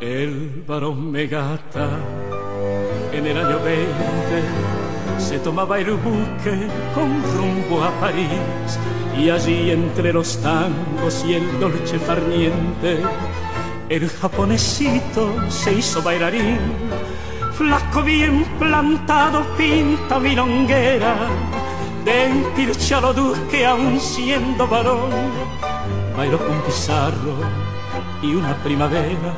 El varón Megata en el año 20 se tomaba el buque con rumbo a París y allí entre los tangos y el dolce farniente el japonesito se hizo bailarín flaco bien plantado pinta milonguera de empirchado duque aún siendo varón bailó con Pizarro y una primavera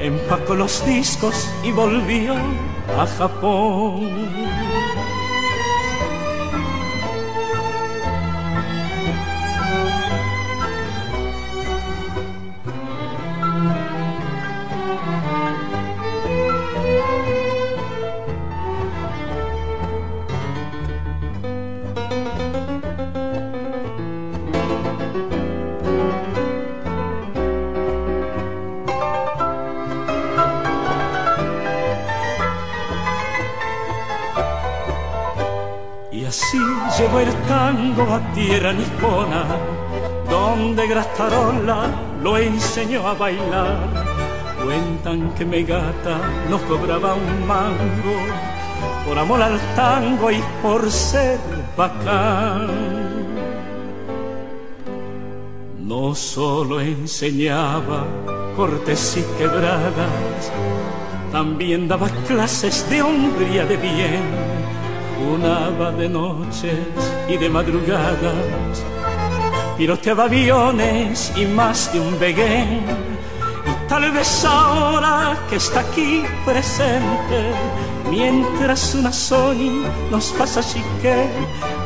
empacó los discos y volvió a Japón. Tierra nipona, donde Grastarola lo enseñó a bailar. Cuentan que Megata no cobraba un mango por amor al tango y por ser bacán. No solo enseñaba cortes y quebradas, también daba clases de hombría de bien Unaba de noches y de madrugadas, piloteaba aviones y más de un veguén. Y tal vez ahora que está aquí presente, mientras una Sony nos pasa chique,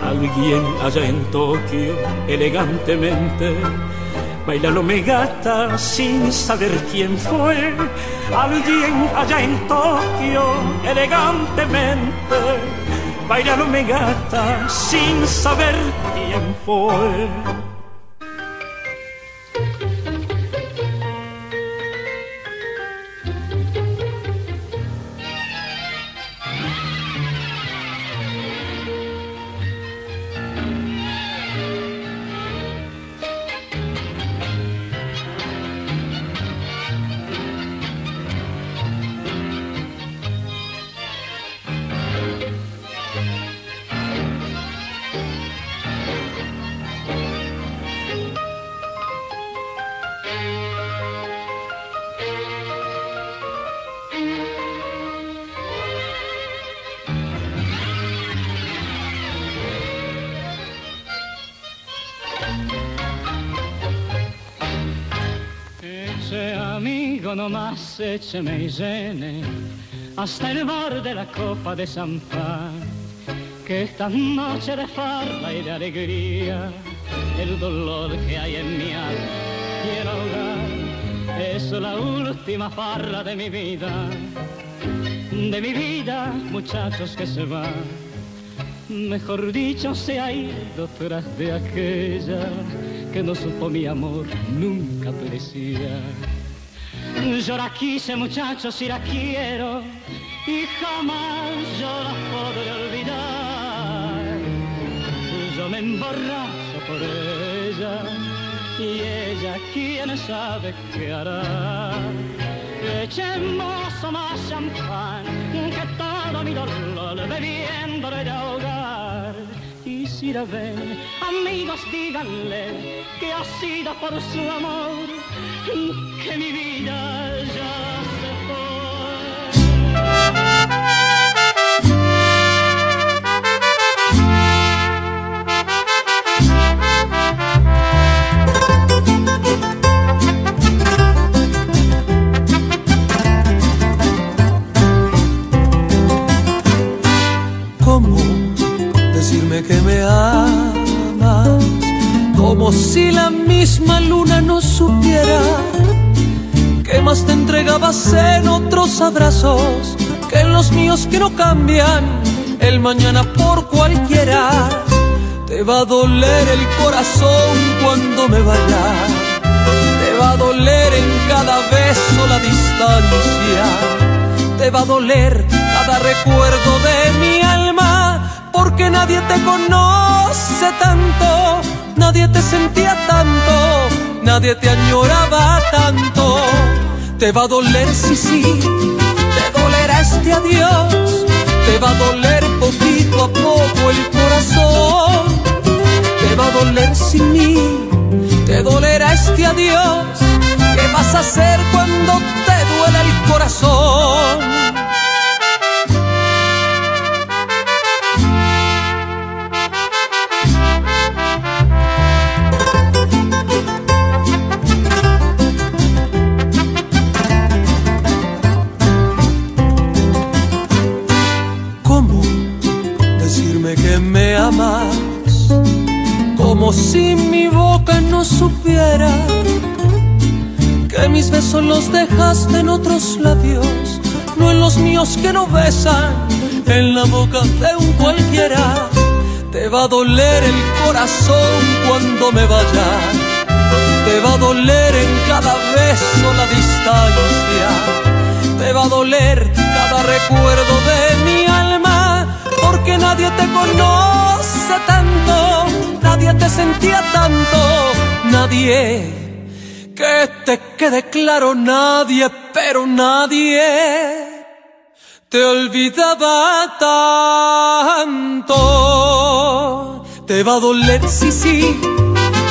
alguien allá en Tokio elegantemente baila lo megata sin saber quién fue. Alguien allá en Tokio elegantemente baila me gata sin saber quién fue. Écheme y llene hasta el bar de la copa de San Que esta noche de farda y de alegría, el dolor que hay en mi alma quiero ahogar. Es la última farra de mi vida, de mi vida, muchachos que se van. Mejor dicho, se ha ido tras de aquella que no supo mi amor nunca apreciar. Yo la quise muchachos y la quiero y jamás yo la podré olvidar. Yo me emborracho por ella y ella quién sabe qué hará. Echemos más champán que todo mi dolor bebiéndole de ahogar. Y si la ven, amigos díganle que ha sido por su amor que mi vida ya se ¿Cómo decirme que me amas? Como si la misma luna no supiera que más te entregabas en otros abrazos que en los míos que no cambian. El mañana por cualquiera. Te va a doler el corazón cuando me vaya, te va a doler en cada beso la distancia. Te va a doler cada recuerdo de mi alma, porque nadie te conoce tanto, nadie te sentía tanto, nadie te añoraba tanto. Te va a doler, sí, sí, te dolerá este adiós, te va a doler poquito a poco el corazón, te va a doler sin mí, te dolerá este adiós. ¿Qué vas a hacer cuando te duele el corazón? Como si mi boca no supiera que mis besos los dejaste en otros labios, no en los míos que no besan, en la boca de un cualquiera. Te va a doler el corazón cuando me vaya, te va a doler en cada beso la distancia, te va a doler cada recuerdo de mi alma, porque nadie te conoce tanto nadie te sentía tanto, nadie. Que te quede claro, nadie, pero nadie te olvidaba tanto. Te va a doler, sí, sí,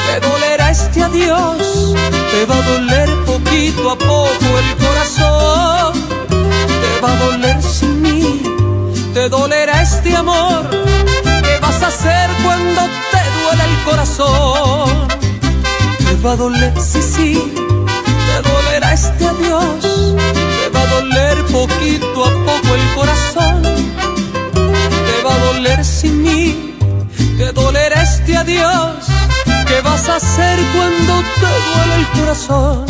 te dolerá este adiós, te va a doler poquito a poco el corazón, te va a doler sin mí, te dolerá este amor. ¿Qué vas a hacer cuando te el corazón. Te va a doler, sí, sí, te dolerá este adiós. Te va a doler poquito a poco el corazón. Te va a doler sin mí, te dolerá este adiós. ¿Qué vas a hacer cuando te duele el corazón?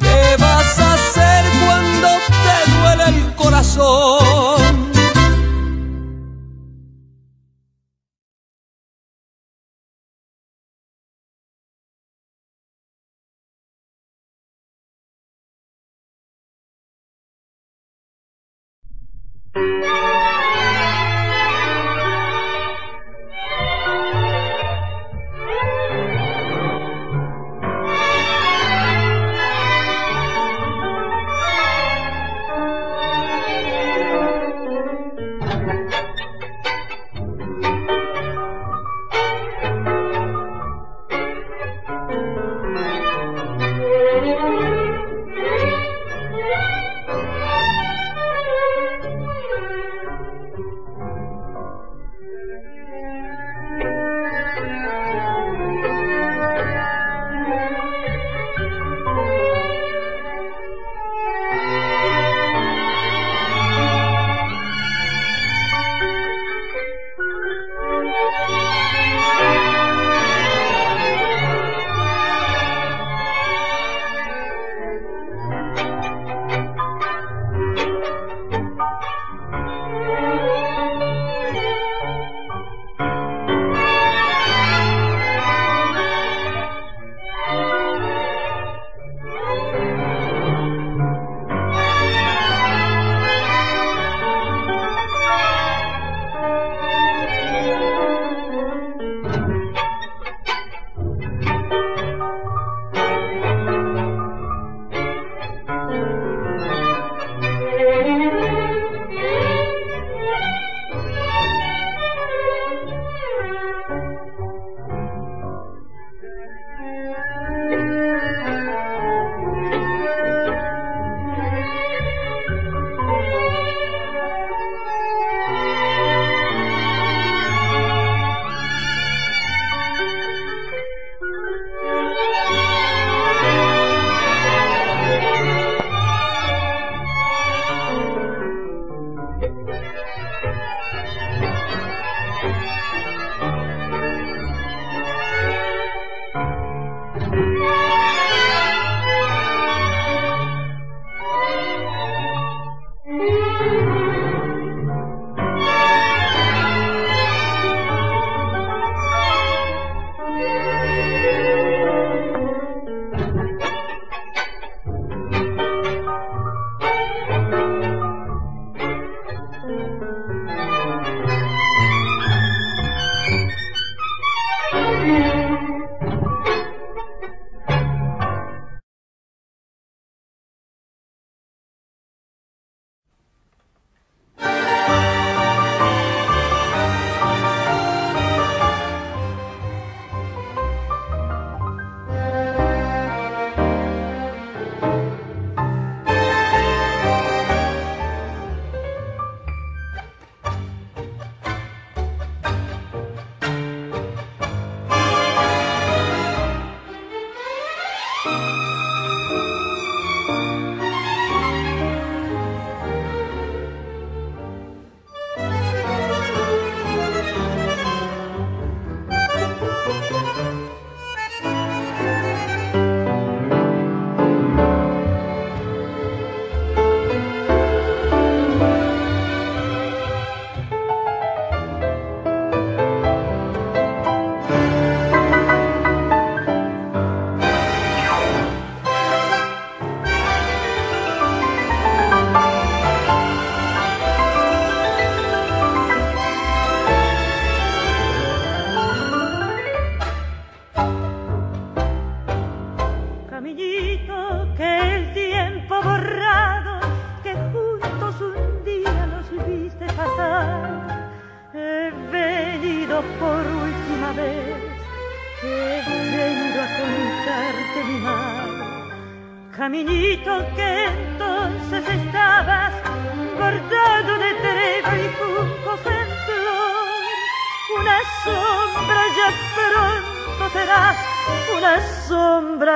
¿Qué vas a hacer cuando te duele el corazón?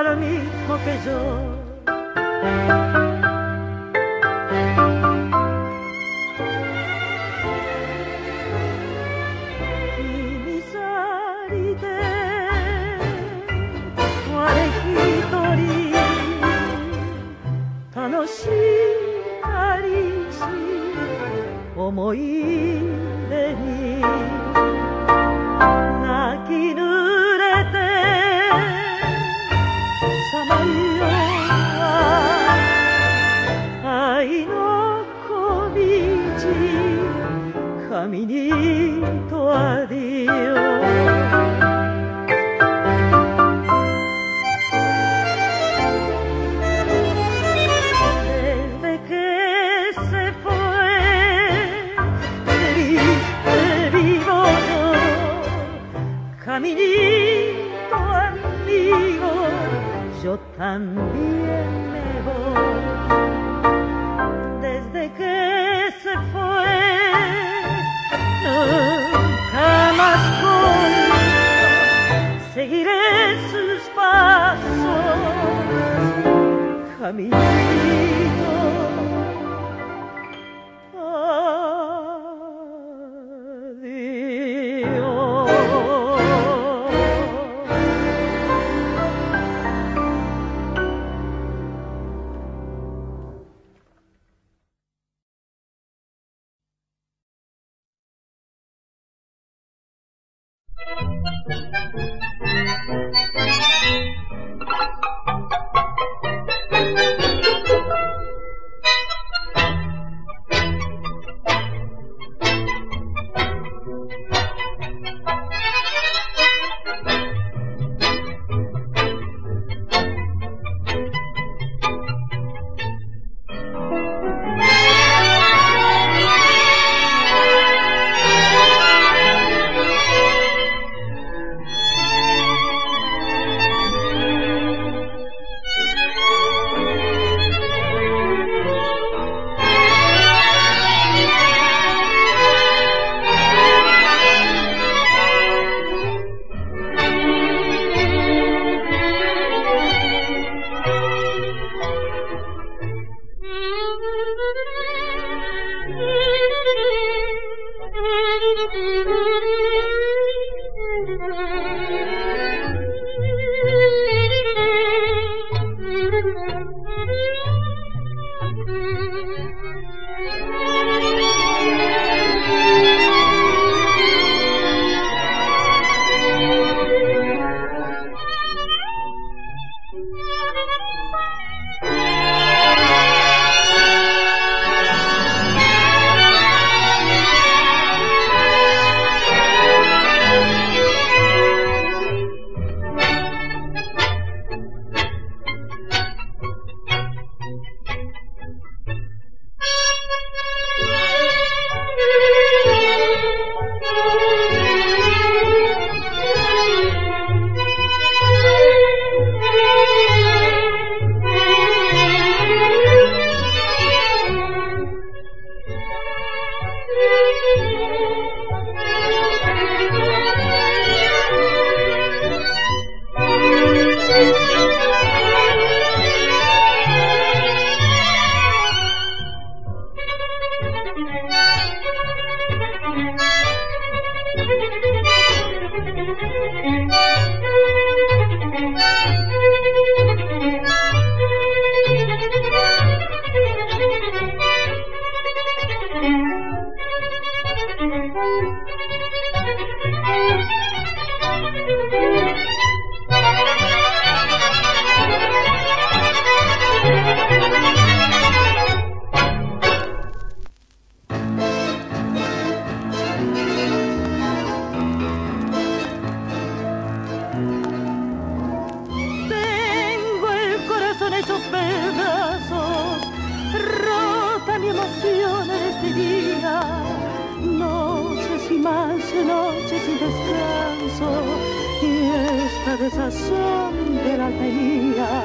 dall'amico che sono Oh. Dulce sazón de la alegría.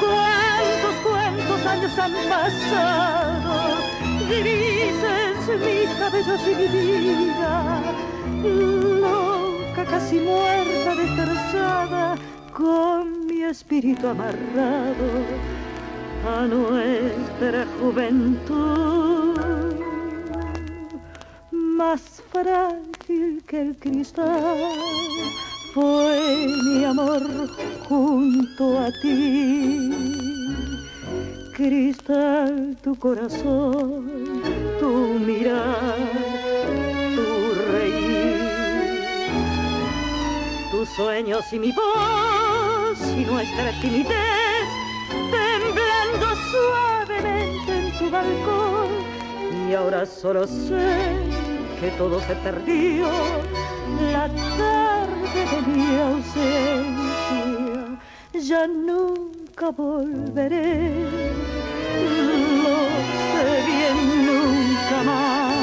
Cuántos, cuántos años han pasado, grises mis cabellos y mi vida, loca, casi muerta, destrozada, con mi espíritu amarrado a nuestra juventud, más frágil que el cristal fue mi amor junto a ti. Cristal, tu corazón, tu mirar, tu reír, tus sueños y mi voz y nuestra timidez, temblando suavemente en tu balcón. Y ahora solo sé que todo se perdió, la tarde de mi ausencia, ya nunca volveré, lo sé bien nunca más,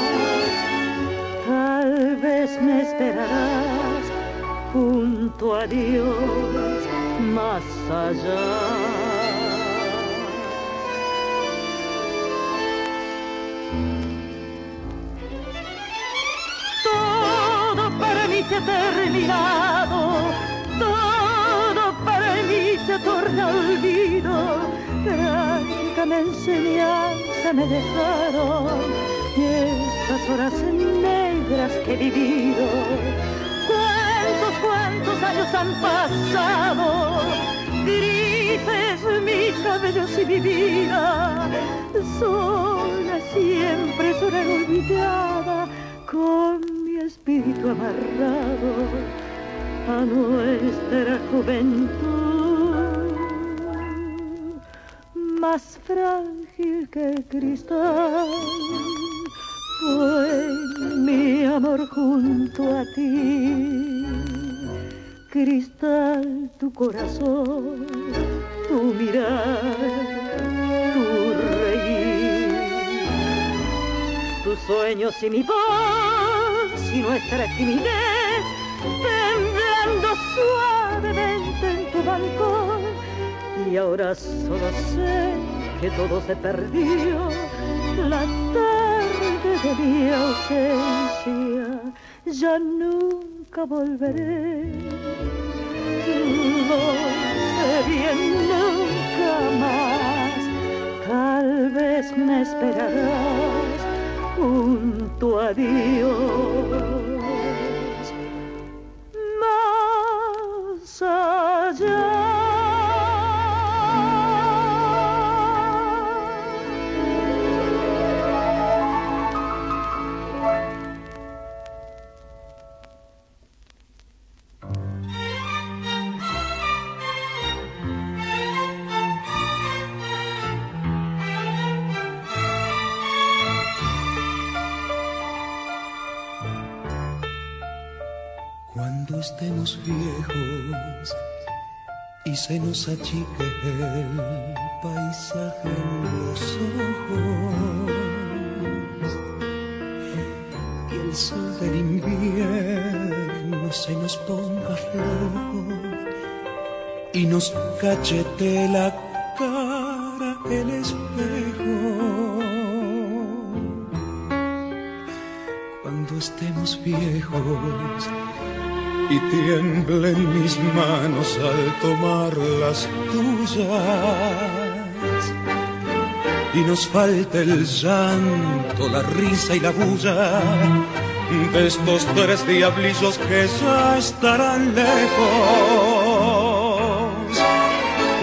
tal vez me esperarás junto a Dios más allá. Se ha terminado, todo para mí se torna olvido. Trágica enseñanza me dejaron y estas horas negras que he vivido. ¿Cuántos, cuántos años han pasado? Grises mis cabellos y mi vida, sola siempre, sola olvidada, con espíritu amarrado a nuestra juventud, más frágil que cristal. Fue mi amor junto a ti, cristal, tu corazón, tu mirar, tu reír, tus sueños y mi voz y nuestra timidez, temblando suavemente en tu balcón. Y ahora solo sé que todo se perdió, la tarde de mi ausencia, ya nunca volveré. No sé bien nunca más, tal vez me esperarás junto a Dios. Más allá. Estemos viejos y se nos achique el paisaje en los ojos. Y el sol del invierno se nos ponga flojo y nos cachete la cara el espejo. Cuando estemos viejos y tiemblen mis manos al tomar las tuyas. Y nos falte el llanto, la risa y la bulla de estos tres diablillos que ya estarán lejos.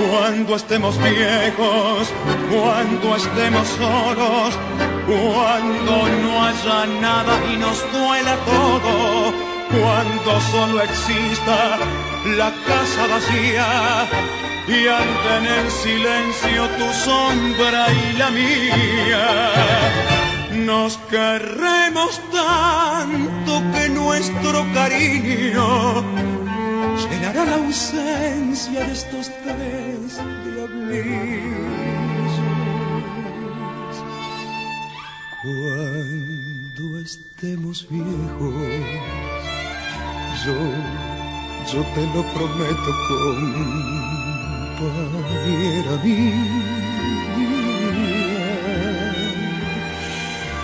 Cuando estemos viejos, cuando estemos solos, cuando no haya nada y nos duela todo cuando solo exista la casa vacía y anden en silencio tu sombra y la mía. Nos querremos tanto que nuestro cariño llenará la ausencia de estos tres diablillos. Cuando estemos viejos yo yo te lo prometo, compañera mía.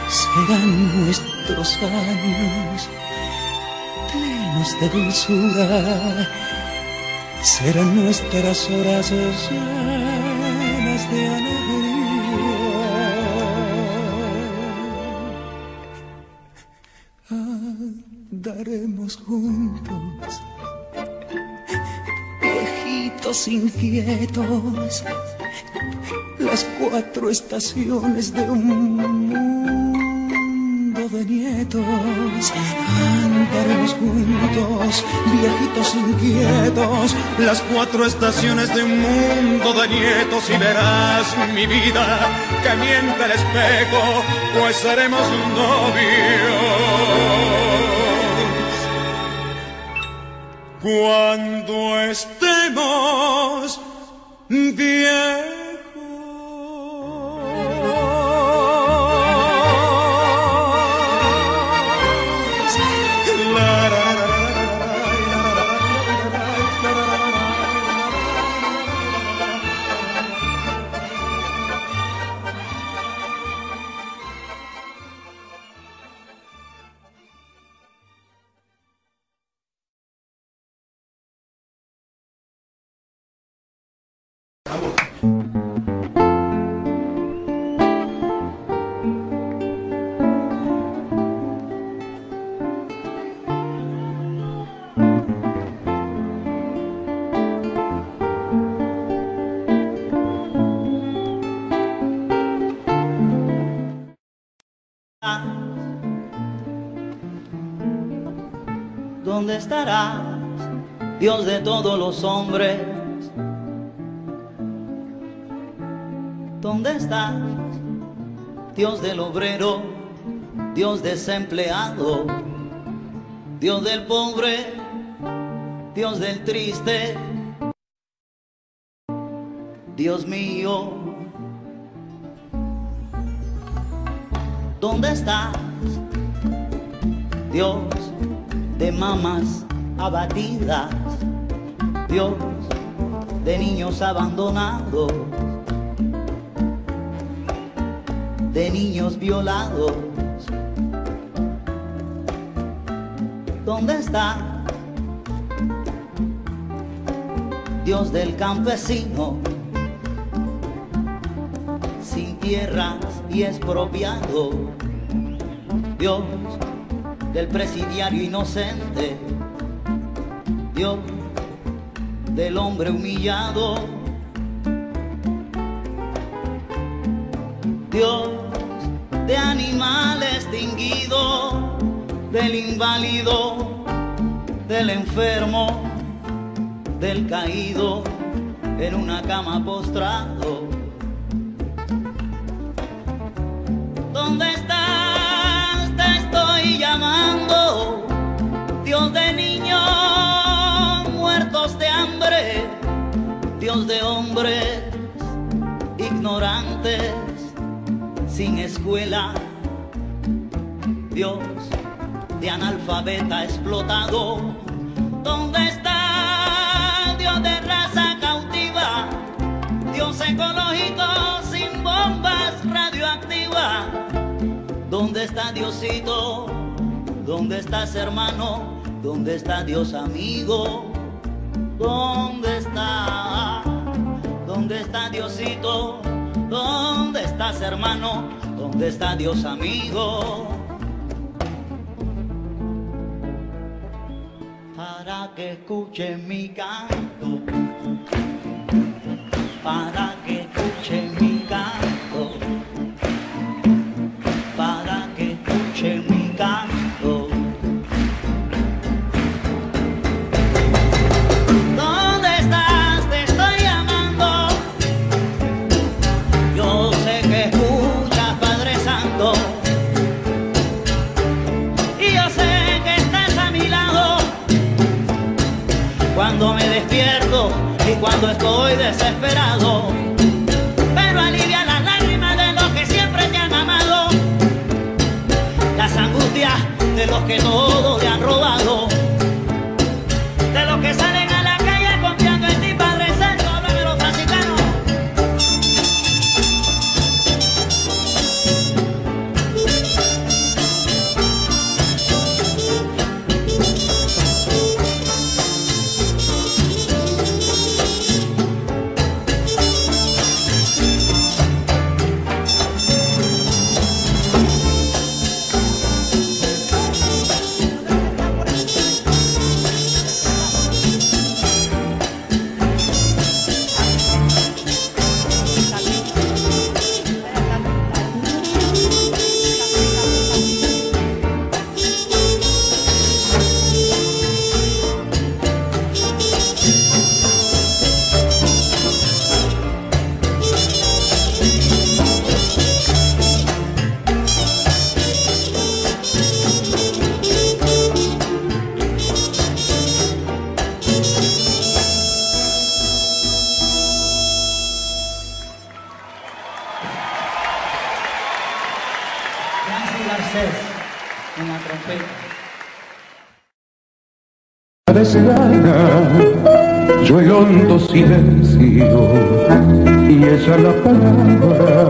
Serán nuestros años plenos de dulzura, serán nuestras horas llenas de alegría. Andaremos juntos inquietos, las cuatro estaciones de un mundo de nietos. Andaremos juntos, viejitos inquietos, las cuatro estaciones de un mundo de nietos y verás mi vida que miente el espejo, pues seremos novios. Cuando estemos bien. Estarás, Dios de todos los hombres? ¿Dónde estás, Dios del obrero, Dios desempleado, Dios del pobre, Dios del triste? Dios mío, ¿dónde estás, Dios de mamás abatidas, Dios de niños abandonados, de niños violados. ¿Dónde está Dios del campesino? Sin tierras y expropiado. Dios del presidiario inocente, Dios del hombre humillado, Dios de animal extinguido, del inválido, del enfermo, del caído en una cama postrado. De hombres ignorantes, sin escuela, Dios de analfabeta explotado. ¿Dónde está Dios de raza cautiva? Dios ecológico sin bombas radioactivas. ¿Dónde está Diosito? ¿Dónde estás hermano? ¿Dónde está Dios amigo? ¿Dónde está? ¿Dónde está Diosito? ¿Dónde estás hermano? ¿Dónde está Dios amigo? Para que escuche mi canto, para que escuche mi canto. Estoy desesperado. Pero alivia las lágrimas de los que siempre te han amado. Las angustias de los que todo te han robado. Silencio. Y ella la palabra,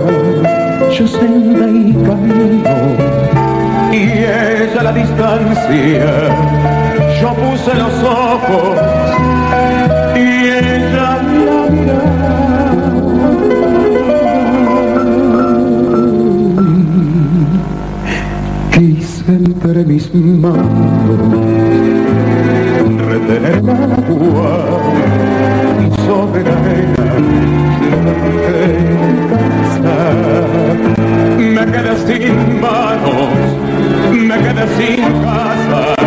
yo senda y camino y ella la distancia, yo puse los ojos. Y ella la mirada. Quise entre mis manos retener el agua y sobre la arena me quedé sin manos, me quedé sin casa,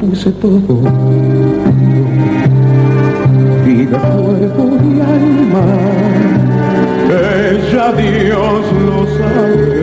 puse todo, vida, cuerpo y alma. Ella Dios lo sabe.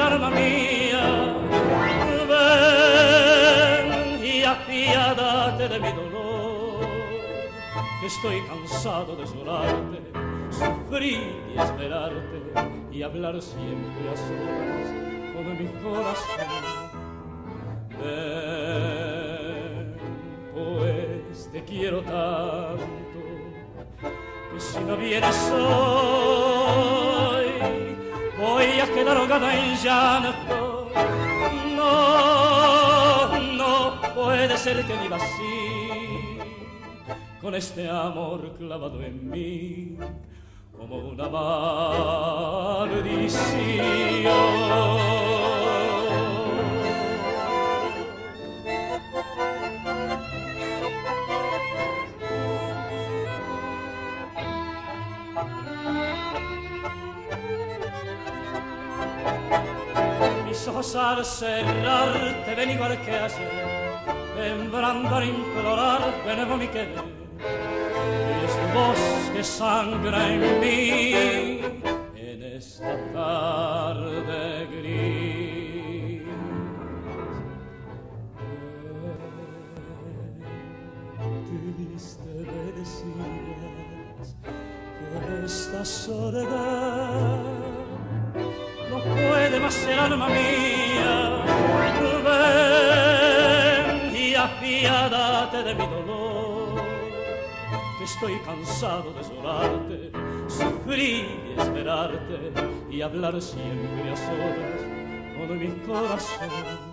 Alma mía. Ven y apiádate de mi dolor, estoy cansado de llorarte, sufrir y esperarte y hablar siempre a solas con mi corazón. Ven, pues te quiero tanto que si no vienes hoy voy a quedar ahogada en llanto. No, no puede ser que viva así, con este amor clavado en mí como una maldición. Ojos al cerrar te ven igual que ayer, temblando al implorar de nuevo mi querer. Y es tu voz que sangra en mí en esta tarde gris. Triste me decías que esta soledad no puede más ser alma mía. Ven y apiádate de mi dolor, que estoy cansado de llorarte, sufrir y esperarte y hablar siempre a solas con mi corazón.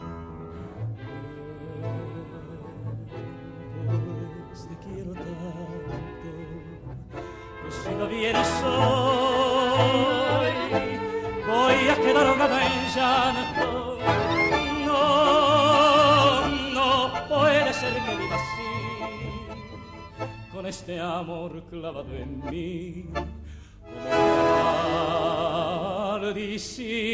Con este amor clavado en mí, como una maldición.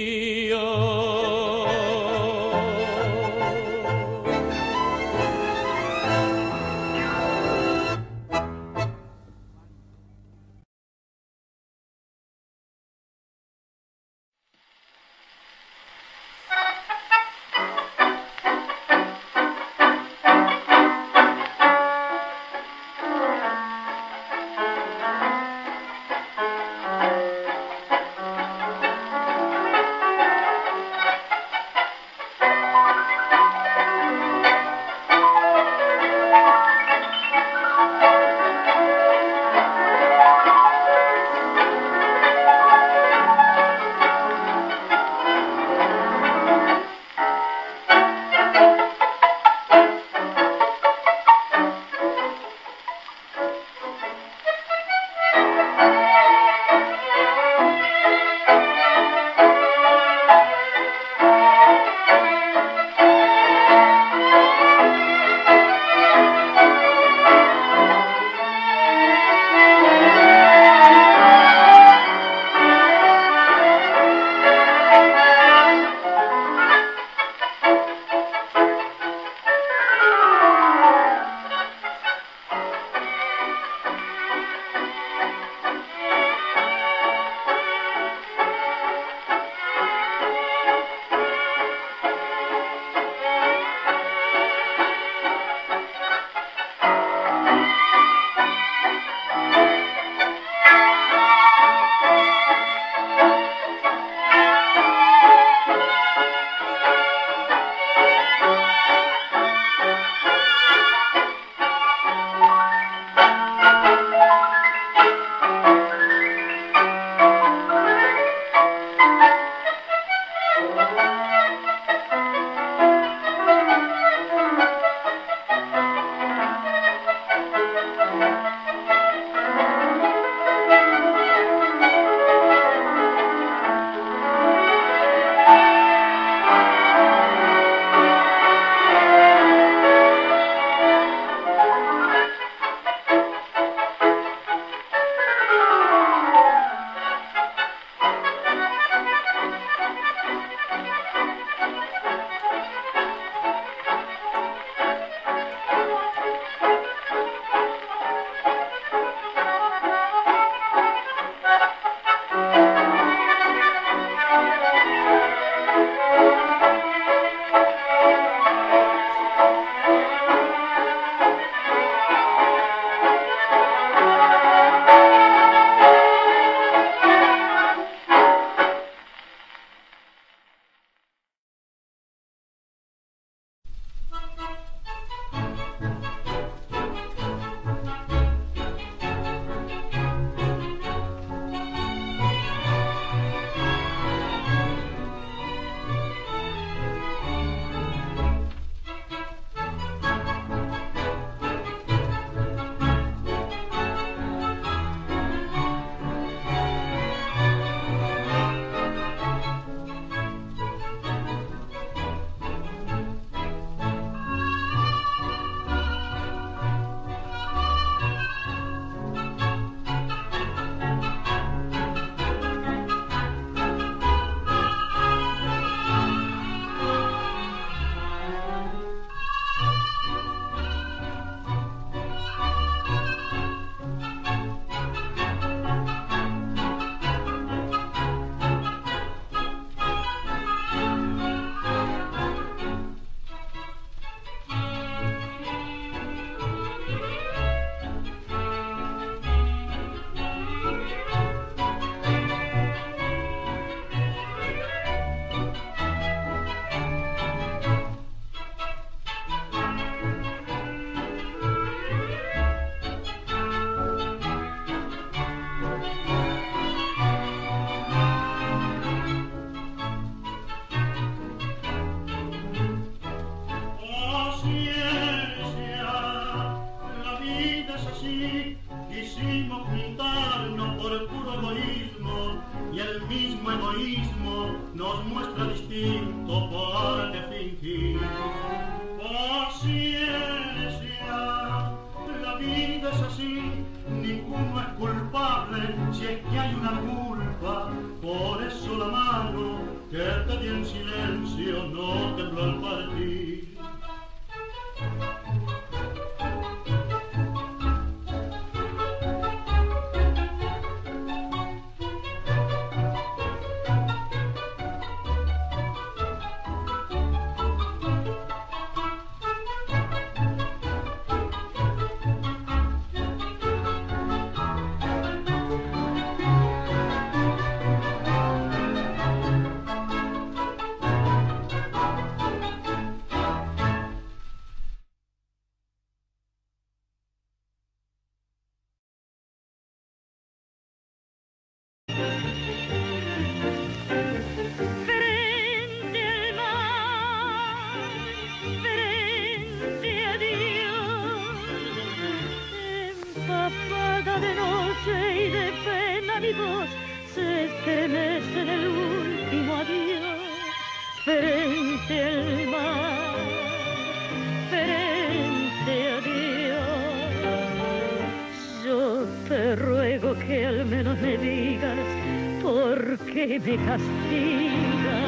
Me castiga.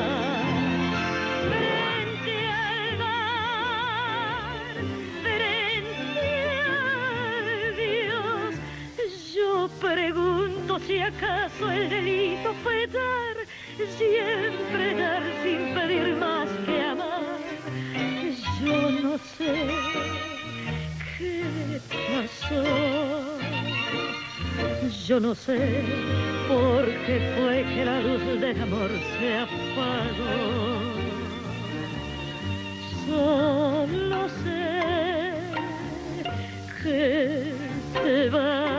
Frente al mar, frente al Dios, yo pregunto si acaso el delito fue dar, siempre dar sin pedir más que amar. Yo no sé qué pasó. Yo no sé por qué fue que la luz del amor se apagó. Solo sé que te vas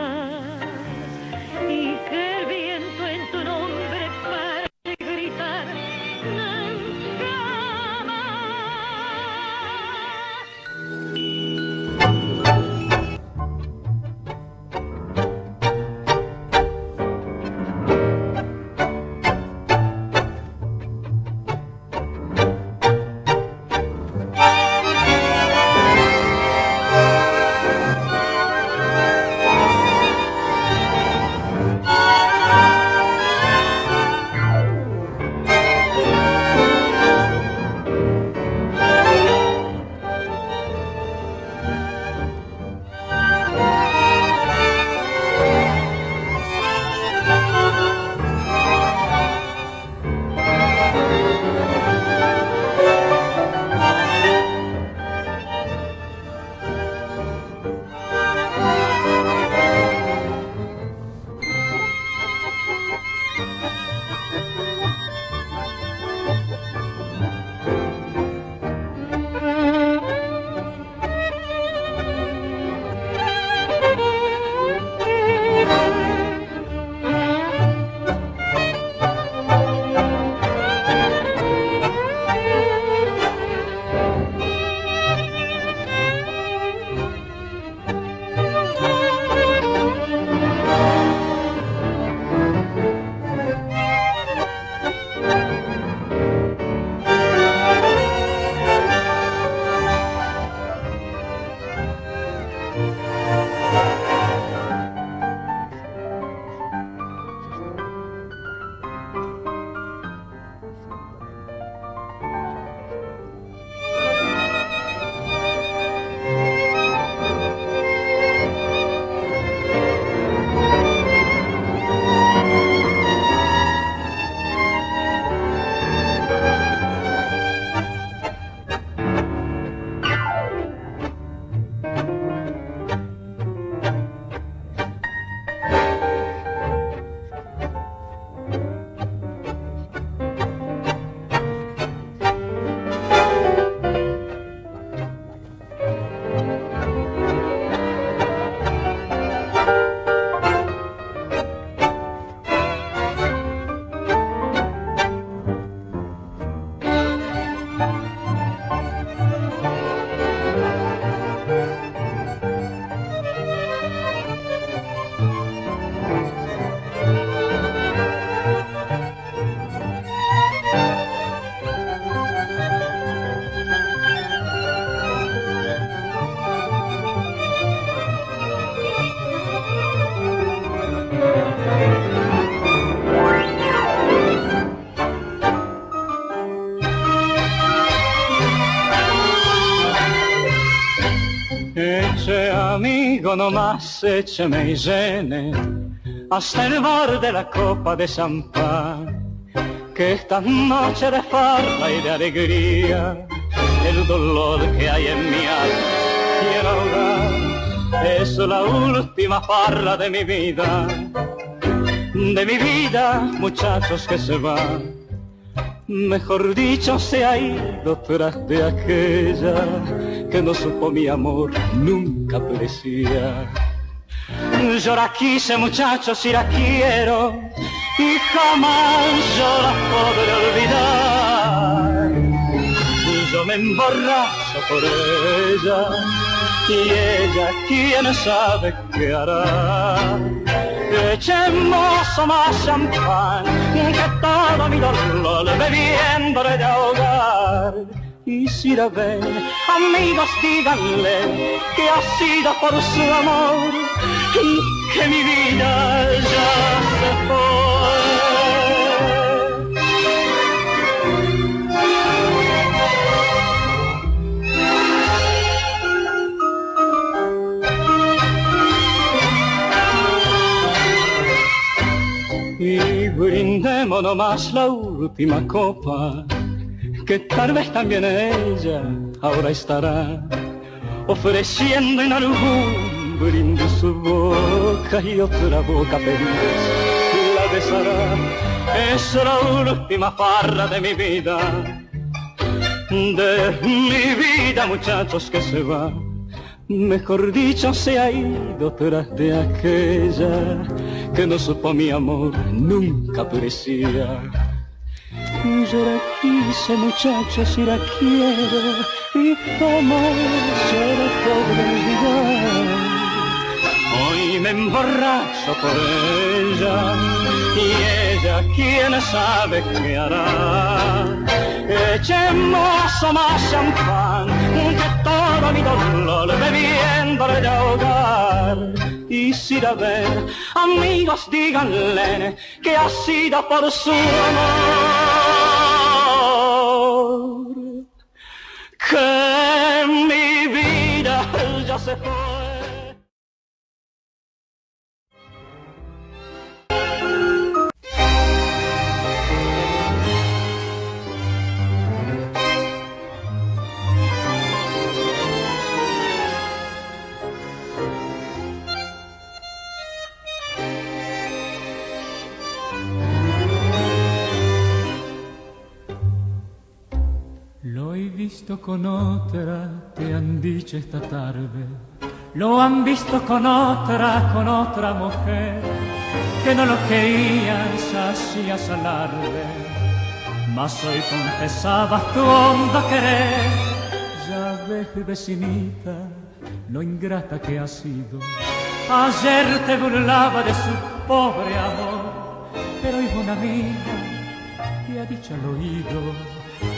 digo nomás, écheme y llene hasta el borde de la copa de champán. Que esta noche de farla y de alegría, el dolor que hay en mi alma quiero ahogar. Es la última farla de mi vida, de mi vida, muchachos que se van Mejor dicho, se ha ido tras de aquella que no supo mi amor, nunca parecía. Yo la quise, muchachos, y la quiero, y jamás yo la podré olvidar. Yo me emborracho por ella, y ella, quién sabe qué hará echemos más champán, que todo mi dolor bebiéndole de ahogar. Y si la ven, amigos, díganle que ha sido por su amor y que mi vida ya se fue. brindemos nomás la última copa, que tal vez también ella ahora estará ofreciendo en algún brindis su boca y otra boca feliz la besará. Es la última farra de mi vida, de mi vida muchachos que se va. Mejor dicho, se ha ido tras de aquella que no supo mi amor, nunca parecía. Yo la quise, muchachos, y la quiero, y jamás se la podré olvidar. Hoy me emborracho por ella, y ella, quién sabe qué hará. Echemos más champán, que todo mi dolor bebiéndole de ahogar y si la ven, amigos díganle que ha sido por su amor que mi vida ya se fue. Visto con otra, te han dicho esta tarde. Lo han visto con otra, con otra mujer, que no lo querías, hacías alarde. Mas hoy confesabas tu hondo querer. Ya ves, vecinita, lo ingrata que ha sido. Ayer te burlaba de su pobre amor, pero hoy una amiga te ha dicho al oído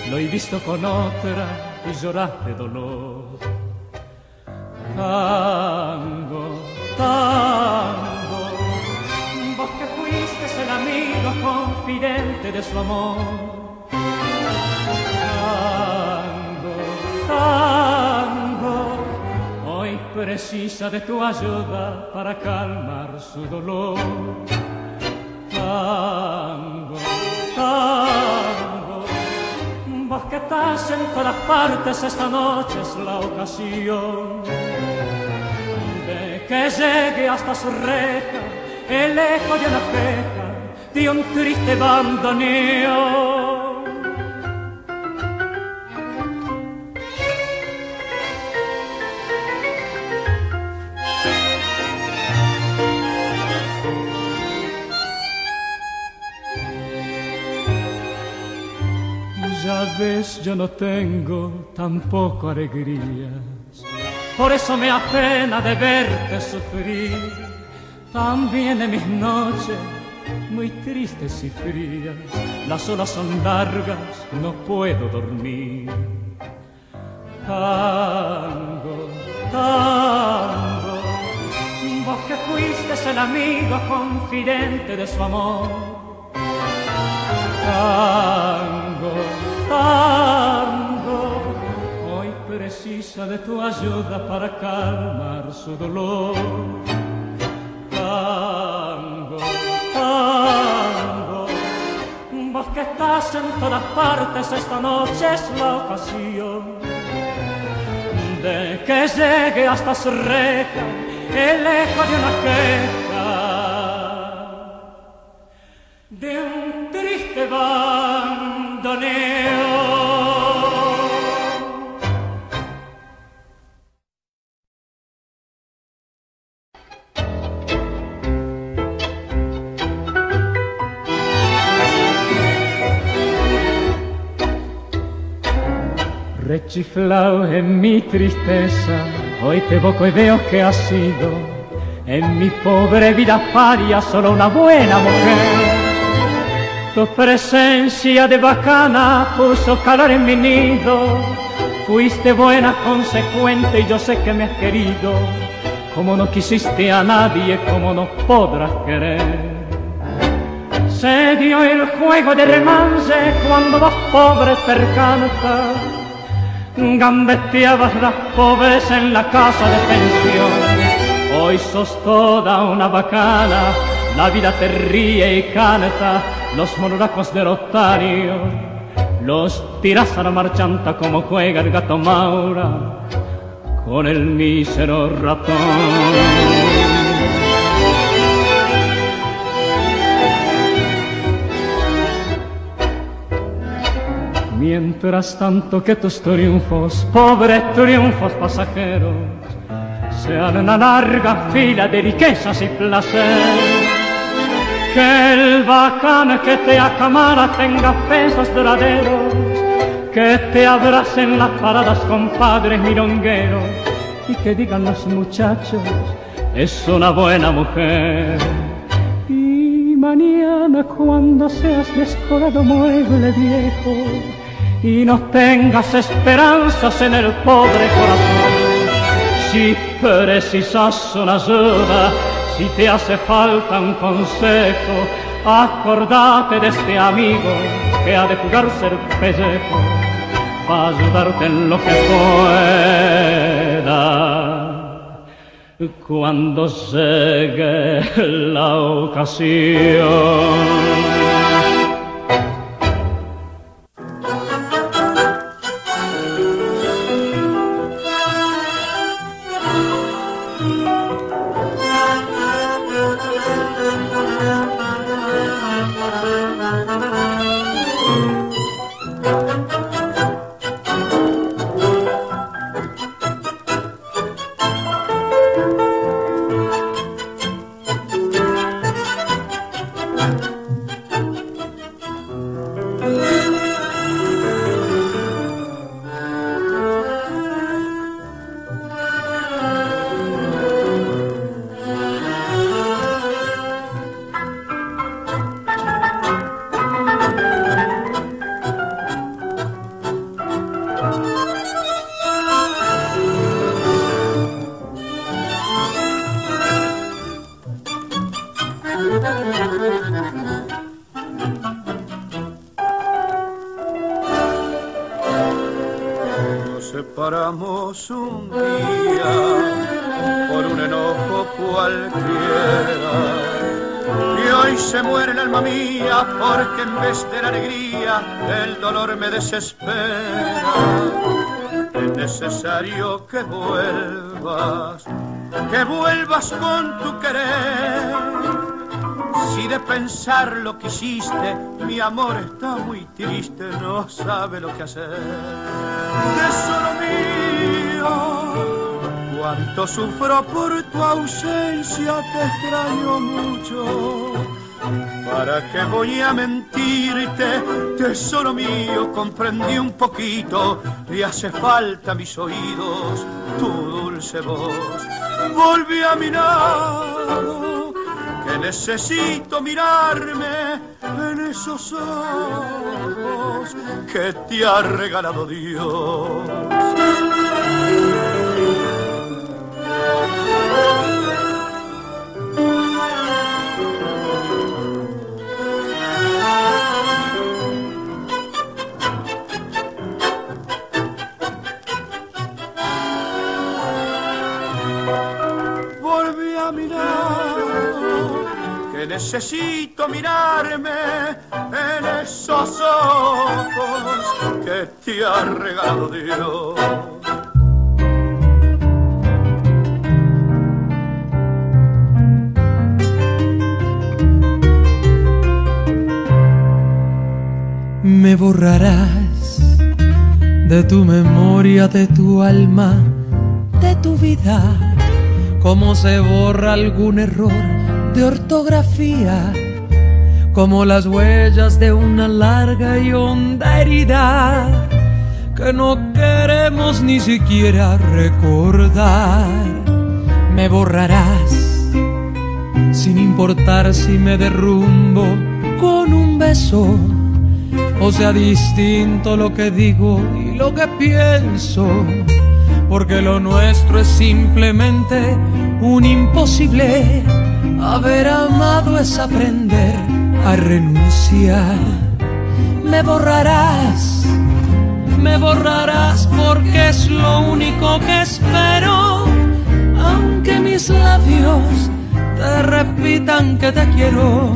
lo he visto con otra y lloraste dolor. Tango, tango, vos que fuiste el amigo confidente de su amor. Tango, tango, hoy precisa de tu ayuda para calmar su dolor. Tango, tango Vos que estás en todas partes, esta noche es la ocasión de que llegue hasta su reja el eco de una queja de un triste bandoneón. Vez yo no tengo tampoco alegrías, por eso me apena de verte sufrir. También en mis noches muy tristes y frías, las horas son largas, no puedo dormir. Tango, tango, vos que fuiste el amigo confidente de su amor. Tango, tango, hoy precisa de tu ayuda para calmar su dolor. Tango, tango, vos que estás en todas partes, esta noche es la ocasión de que llegue hasta su reja el eco de una queja, de un triste bandoneo. Rechiflao en mi tristeza, hoy te evoco y veo que has sido en mi pobre vida paria solo una buena mujer. Tu presencia de bacana puso calor en mi nido, fuiste buena, consecuente y yo sé que me has querido, como no quisiste a nadie, como no podrás querer. Se dio el juego de romance cuando vos pobre percanta gambeteabas las pobres en la casa de pensión. Hoy sos toda una bacana, la vida te ríe y canta, los monolacos de Rotario, los tiras a la marchanta como juega el gato Maura con el mísero ratón. Mientras tanto que tus triunfos, pobres triunfos pasajeros, sean una larga fila de riquezas y placer. Que el bacán que te acamara tenga pesos duraderos, que te abracen las paradas compadres mirongueros y que digan los muchachos, es una buena mujer. Y mañana cuando seas descolado mueble viejo, y no tengas esperanzas en el pobre corazón. Si precisas una ayuda, si te hace falta un consejo, acordate de este amigo que ha de jugarse el pellejo para ayudarte en lo que pueda. Cuando llegue la ocasión. Pensar lo que hiciste, mi amor está muy triste, no sabe lo que hacer. Tesoro mío, cuánto sufro por tu ausencia, te extraño mucho. ¿Para qué voy a mentirte? Tesoro mío, comprendí un poquito, le hace falta a mis oídos tu dulce voz. Volví a mi lado, que necesito mirarme en esos ojos que te ha regalado Dios. Necesito mirarme en esos ojos que te ha regalado Dios. Me borrarás de tu memoria, de tu alma, de tu vida, como se borra algún error de ortografía, como las huellas de una larga y honda herida que no queremos ni siquiera recordar. Me borrarás sin importar si me derrumbo con un beso o sea distinto lo que digo y lo que pienso, porque lo nuestro es simplemente un imposible Haber amado es aprender a renunciar. Me borrarás, me borrarás porque es lo único que espero. Aunque mis labios te repitan que te quiero.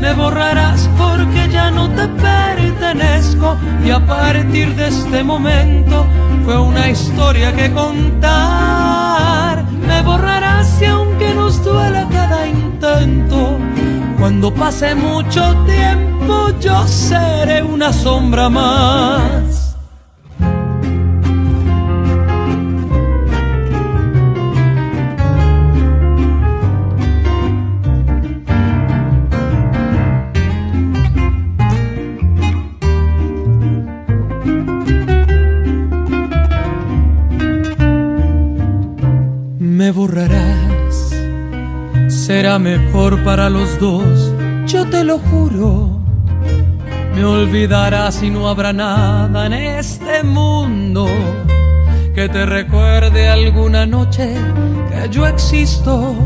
Me borrarás porque ya no te pertenezco y a partir de este momento fue una historia que contar. Me borrarás y aunque nos duela cada intento, cuando pase mucho tiempo yo seré una sombra más. Mejor para los dos, yo te lo juro. Me olvidarás y no habrá nada en este mundo que te recuerde alguna noche que yo existo.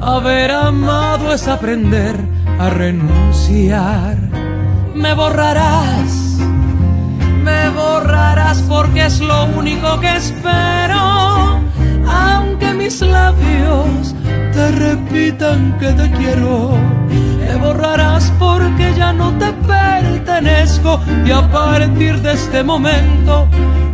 Haber amado es aprender a renunciar. Me borrarás, me borrarás porque es lo único que espero aunque mis labios te repitan que te quiero, me borrarás porque ya no te pertenezco y a partir de este momento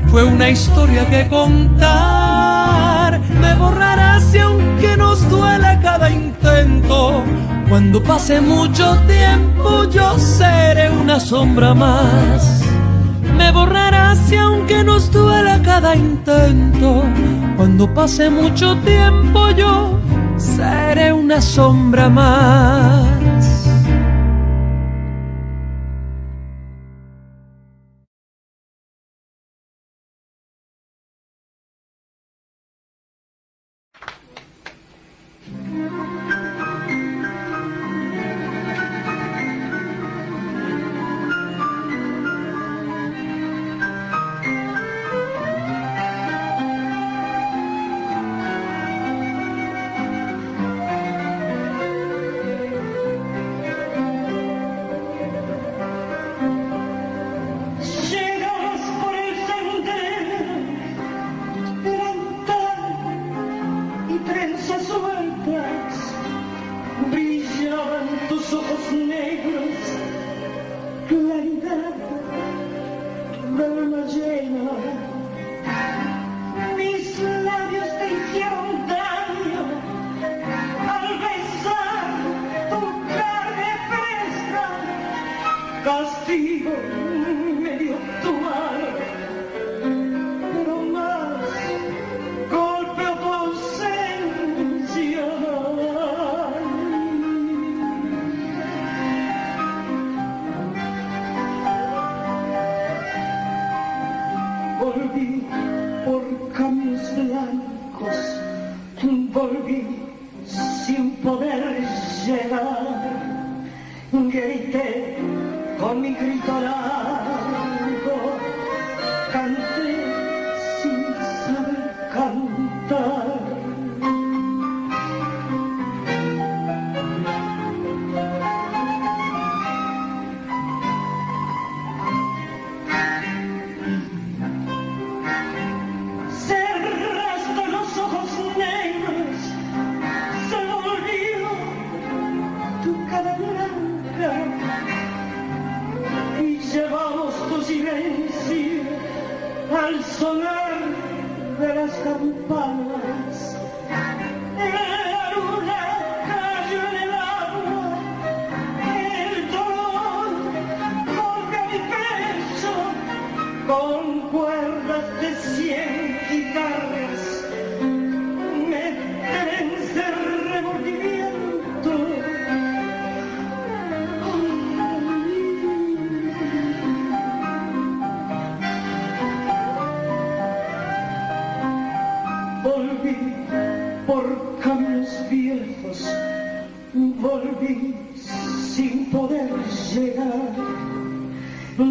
fue una historia que contar. Me borrarás y aunque nos duele cada intento, cuando pase mucho tiempo yo seré una sombra más. Me borrarás y aunque nos duela cada intento, cuando pase mucho tiempo yo seré una sombra más.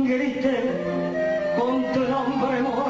grité contra el hombre muerto.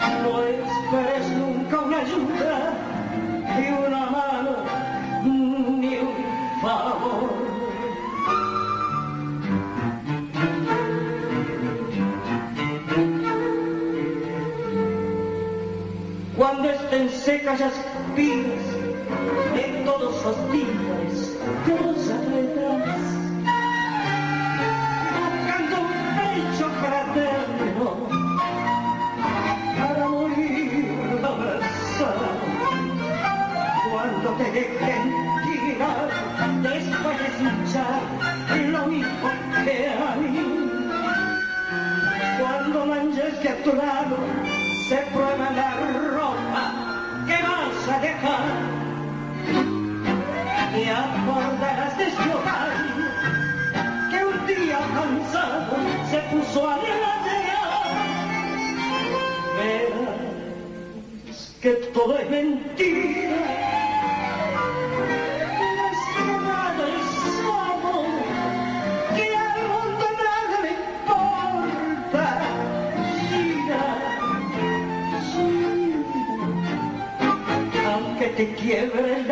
No esperes nunca una ayuda, ni una mano, ni un favor. Cuando estén secas las repentina después de escuchar lo mismo que a mí. Cuando manches que a tu lado se prueba la ropa que vas a dejar y acordarás de este hogar que un día cansado se puso a regatear. Verás que todo es mentira. te quiebre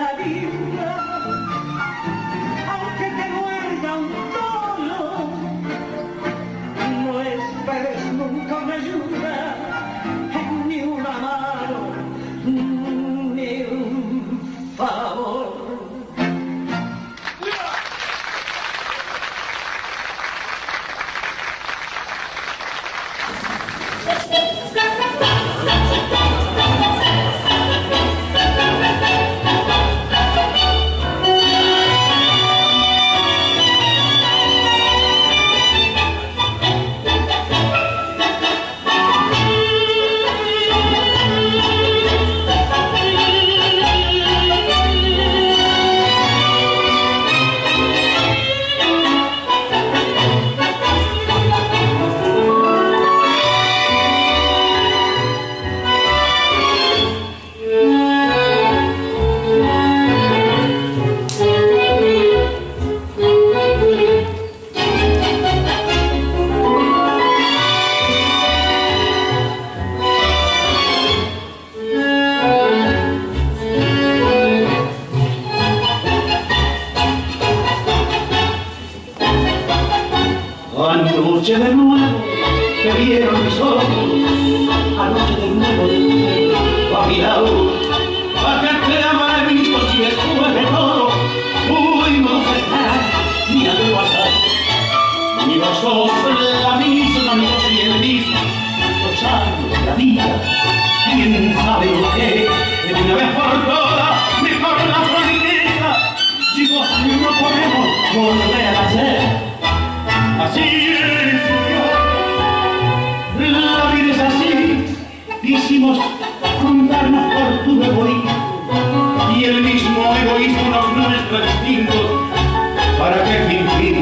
¿para qué fingir?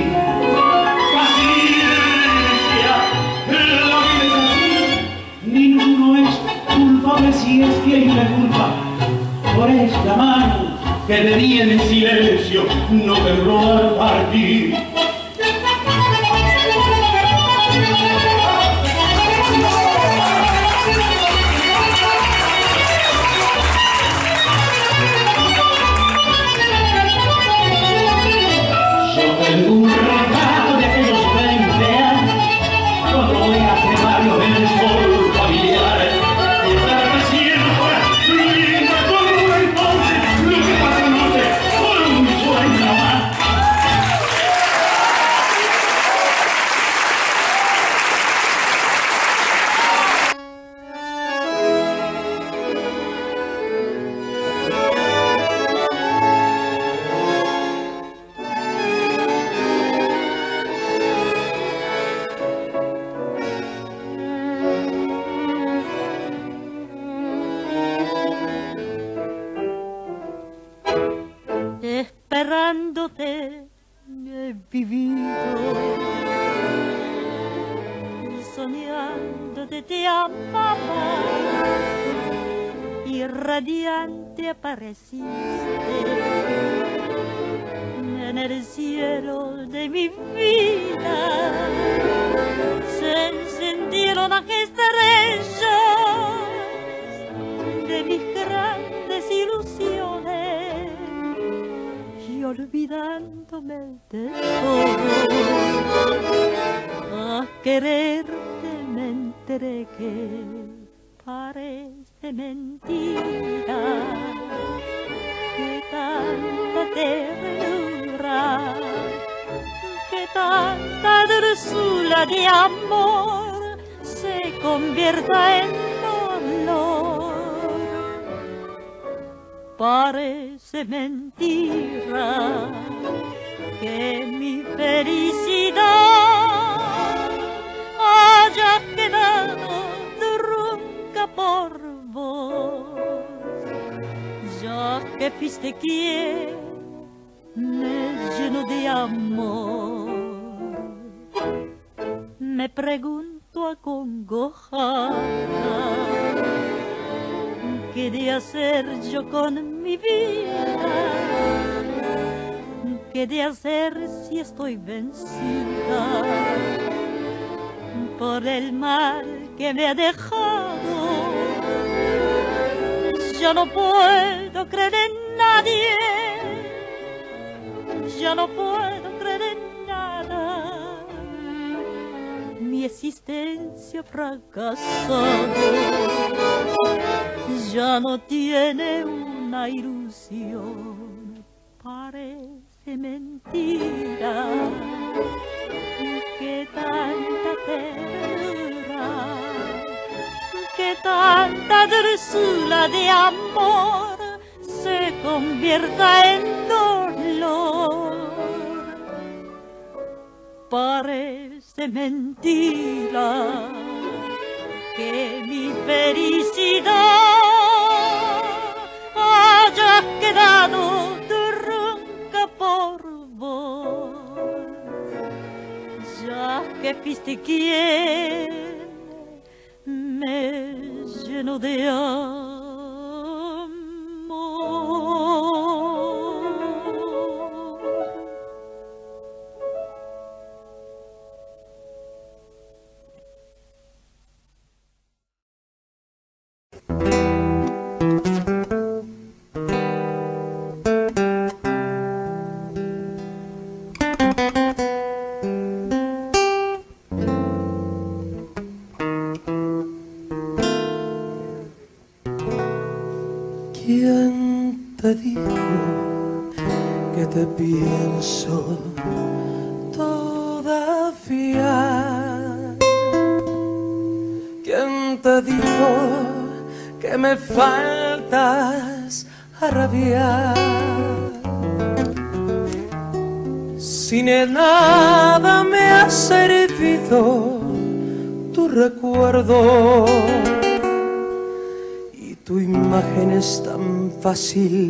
Paciencia, la vida es así, ninguno es culpable si es que hay culpa por esta mano que tenía en silencio, no te roba partir. que tanta dulzura de amor se convierta en dolor. Parece mentira que mi felicidad haya quedado que fuiste quien me llenó de amor. fácil.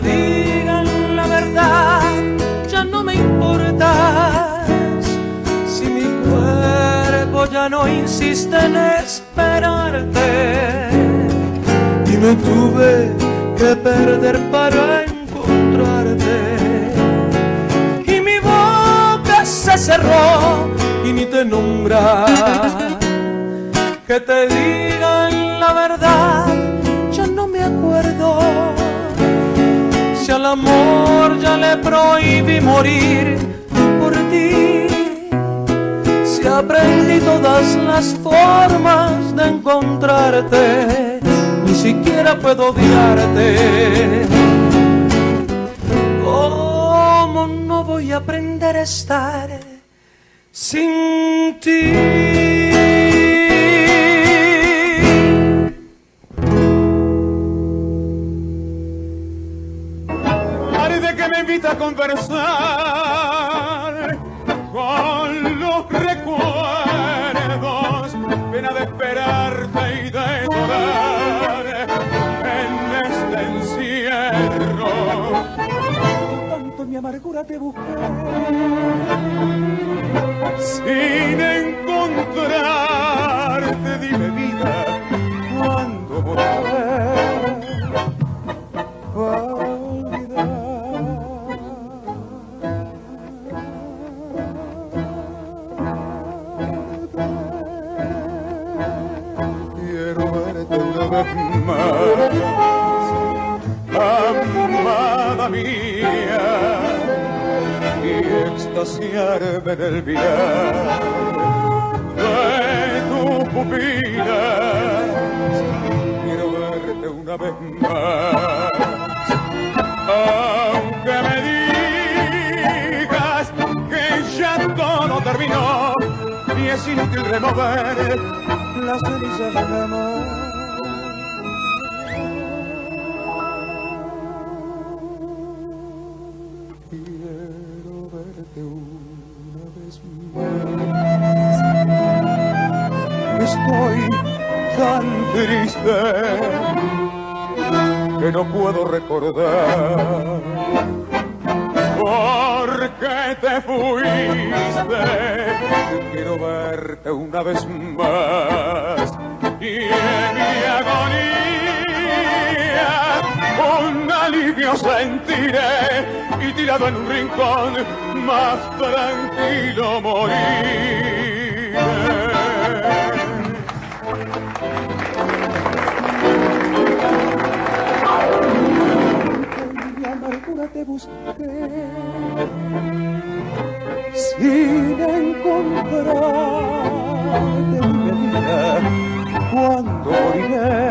me digan la verdad, ya no me importas. Si mi cuerpo ya no insiste en esperarte, y me tuve que perder para encontrarte. Y mi boca se cerró y ni te nombra. Que te digan amor ya le prohibí morir por ti. Si aprendí todas las formas de encontrarte, ni siquiera puedo odiarte. ¿Cómo no voy a aprender a estar sin ti? A conversar con los recuerdos, pena de esperarte y de llorar en este encierro. Tanto mi amargura te busqué sin encontrarte, dime vida, cuando volver. Mía, y extasiarme en el mirar de tu pupilas. Quiero verte una vez más, aunque me digas que ya todo terminó y es inútil remover las cenizas del amor. Estoy tan triste que no puedo recordar por qué te fuiste. Quiero verte una vez más y en mi agonía un alivio sentiré y tirado en un rincón más tranquilo moriré. Amargura te busqué. Sin encontrarte mi vida cuando moriré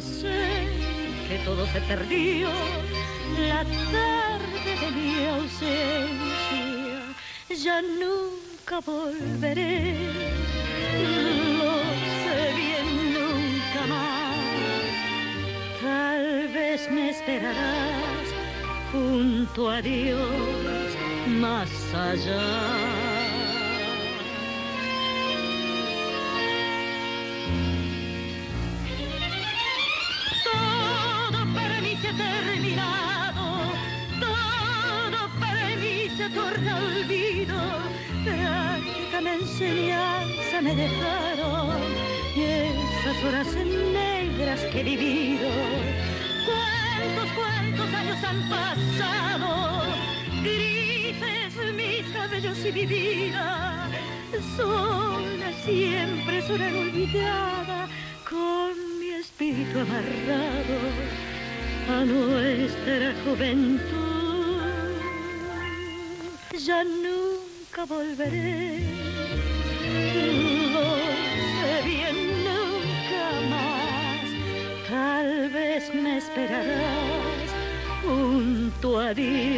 sé que todo se perdió la tarde de mi ausencia. Ya nunca volveré, lo sé bien, nunca más. Tal vez me esperarás junto a Dios más allá. Juventud. Ya nunca volveré. Lo sé bien, nunca más. Tal vez me esperarás junto a Dios.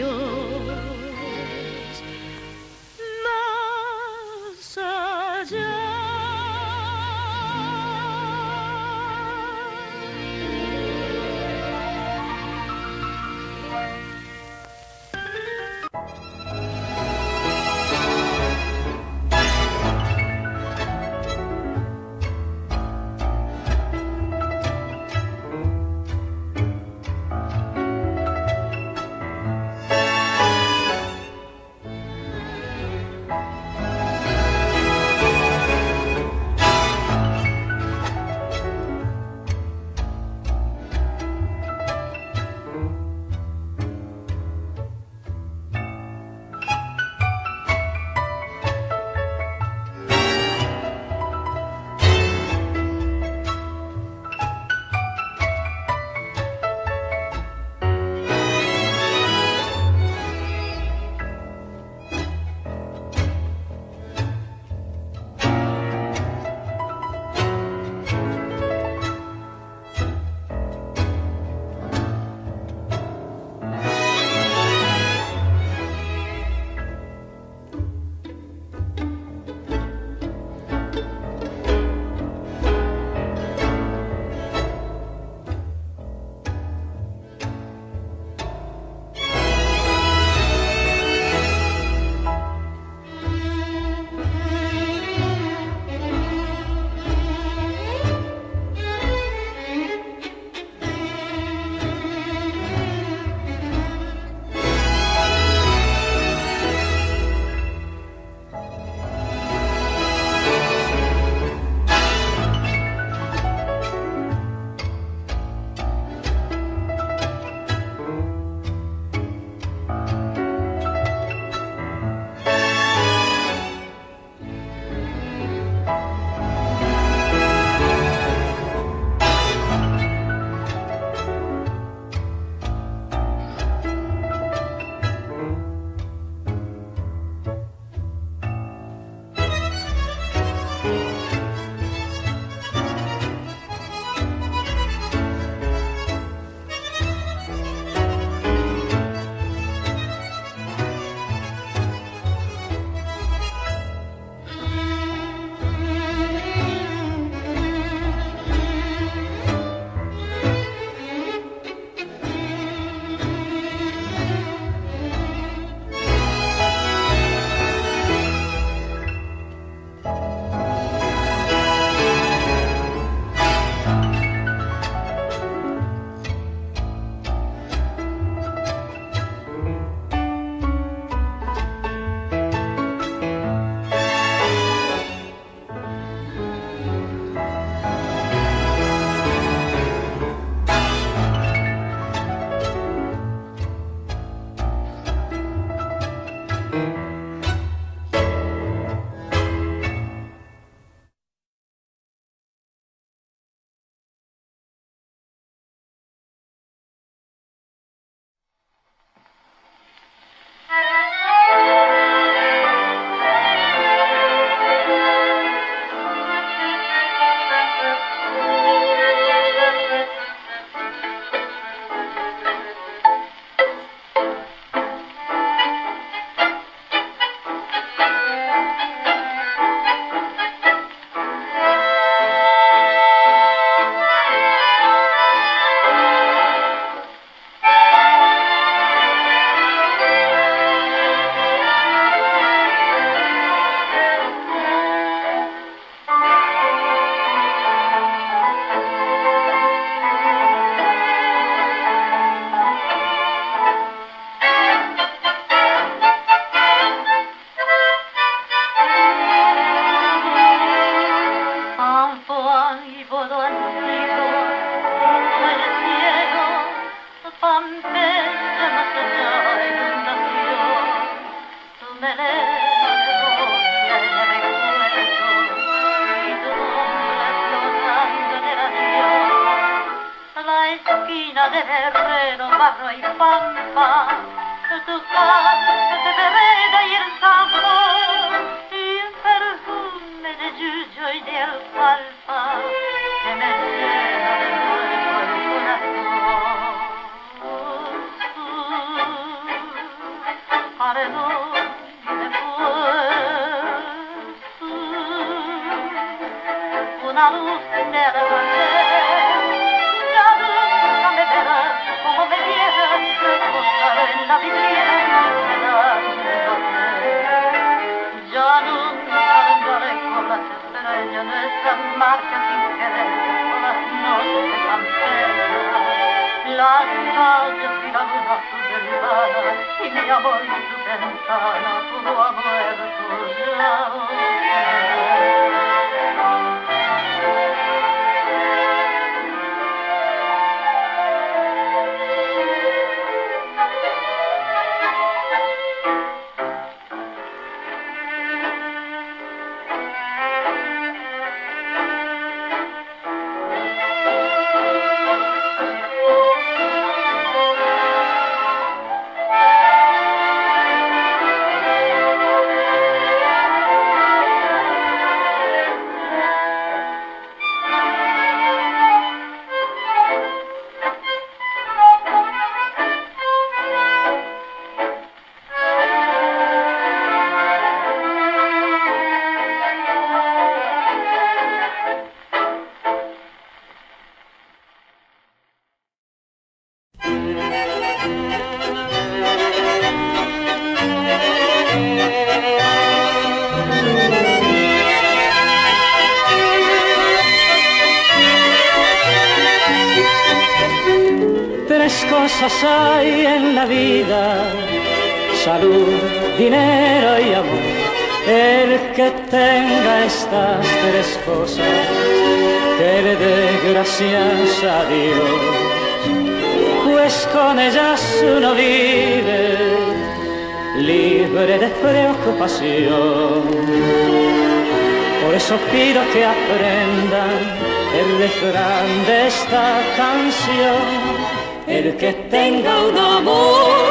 El que tenga un amor,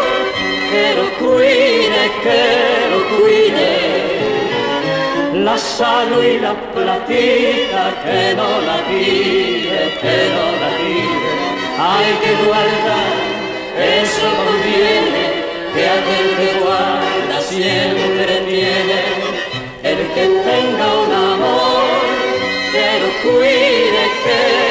que lo cuide, que lo cuide. La salud y la platita, que no la tire, que no la tire. Hay que guardar, eso conviene, que aquel que guarda siempre tiene. El que tenga un amor, que lo cuide, que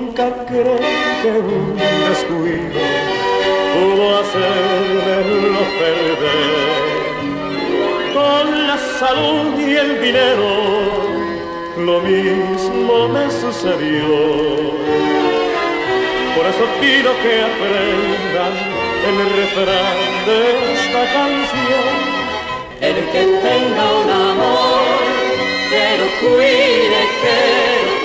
creí que un descuido pudo hacerlo perder. Con la salud y el dinero lo mismo me sucedió. Por eso pido que aprendan el refrán de esta canción. El que tenga un amor, lo cuide, que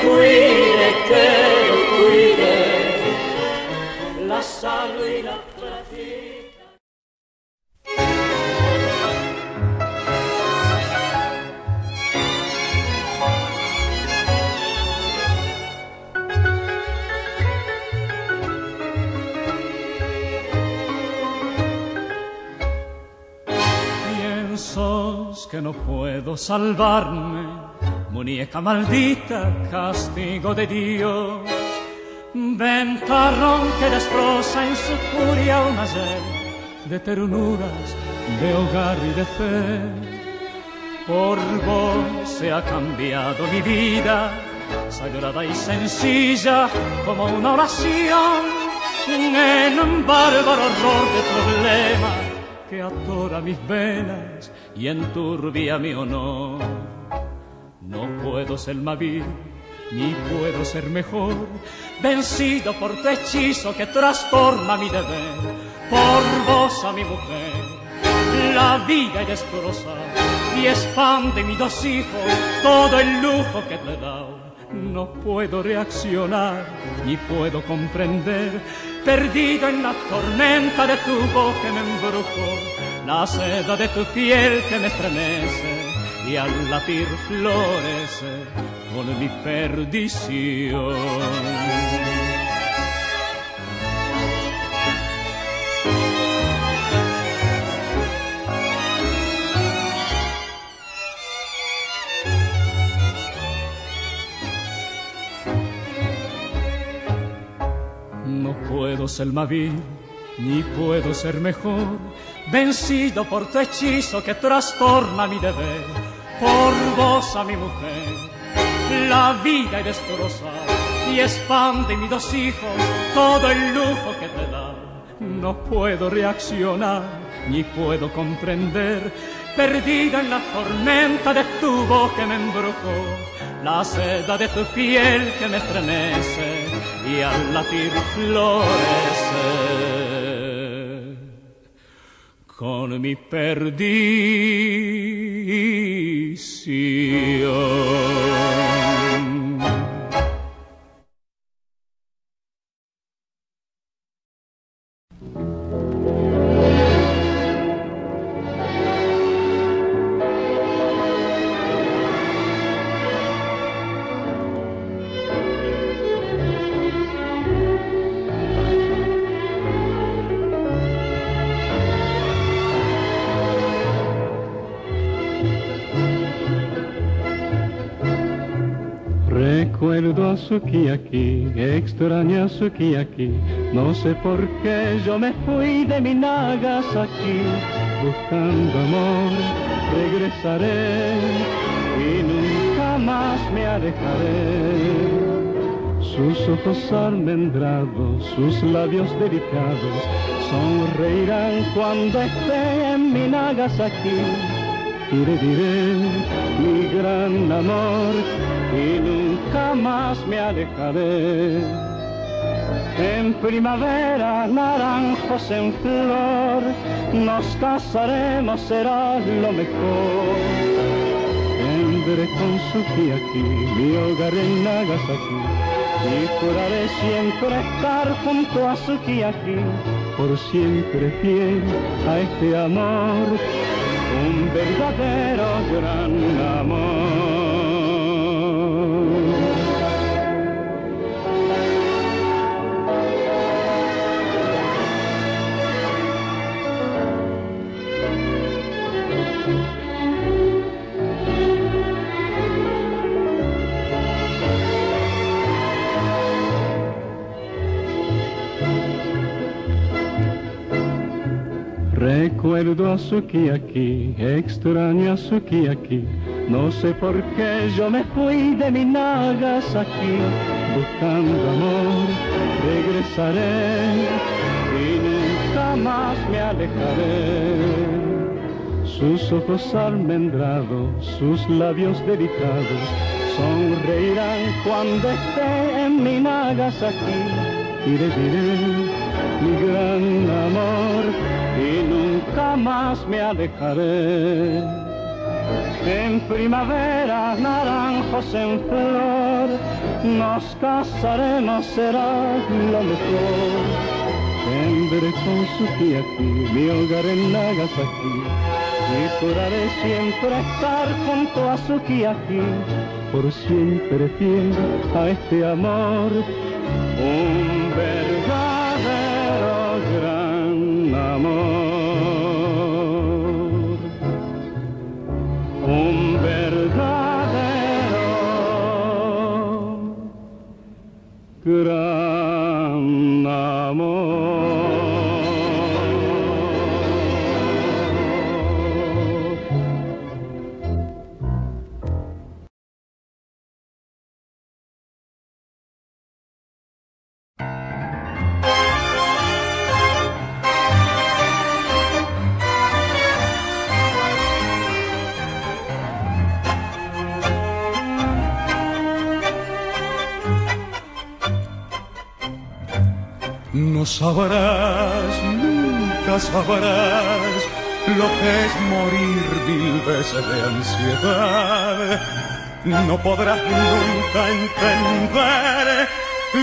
cuide, que lo cuide. La salud y la que no puedo salvarme, muñeca maldita, castigo de Dios. Ventarrón que destroza en su furia un ayer de ternuras, de hogar y de fe. Por vos se ha cambiado mi vida, sagrada y sencilla como una oración, en un bárbaro horror de problema que atora mis venas y enturbia mi honor. No puedo ser más vil, ni puedo ser mejor, vencido por tu hechizo que trastorna mi deber. Por vos a mi mujer, la vida y destroza, y expande mis dos hijos todo el lujo que te he dado. No puedo reaccionar, ni puedo comprender, perdido en la tormenta de tu voz que me embrujó, la seda de tu piel que me estremece y al latir florece con mi perdición. Puedo ser ni puedo ser mejor, vencido por tu hechizo que trastorna mi deber. Por vos a mi mujer, la vida he destrozado y expande mis dos hijos. Todo el lujo que te da. No puedo reaccionar, ni puedo comprender, perdida en la tormenta de tu voz que me embrujó, la seda de tu piel que me estremece y al latir florece. Con mi perdición. Sukiyaki, extraño a Sukiyaki, no sé por qué yo me fui de mi Nagasaki, buscando amor, regresaré y nunca más me alejaré. Sus ojos almendrados, sus labios delicados, sonreirán cuando esté en mi Nagasaki. Le diré mi gran amor y nunca más me alejaré. En primavera, naranjos en flor, nos casaremos, será lo mejor. Tendré con Sukiyaki mi hogar en Nagasaki y juraré siempre estar junto a Sukiyaki, por siempre fiel a este amor, un verdadero gran amor. Recuerdo a Sukiyaki, extraño a Sukiyaki, no sé por qué yo me fui de mi Nagasaki, buscando amor, regresaré y nunca más me alejaré. Sus ojos almendrados, sus labios delicados, sonreirán cuando esté en mi Nagasaki y le diré mi gran amor y nunca más me alejaré. En primavera, naranjos en flor, nos casaremos, será lo mejor. Tendré con Sukiyaki mi hogar en Nagasaki y juraré siempre estar junto a Sukiyaki, por siempre fiel a este amor, un verdadero gran sabrás, nunca sabrás lo que es morir mil veces de ansiedad. No podrás nunca entender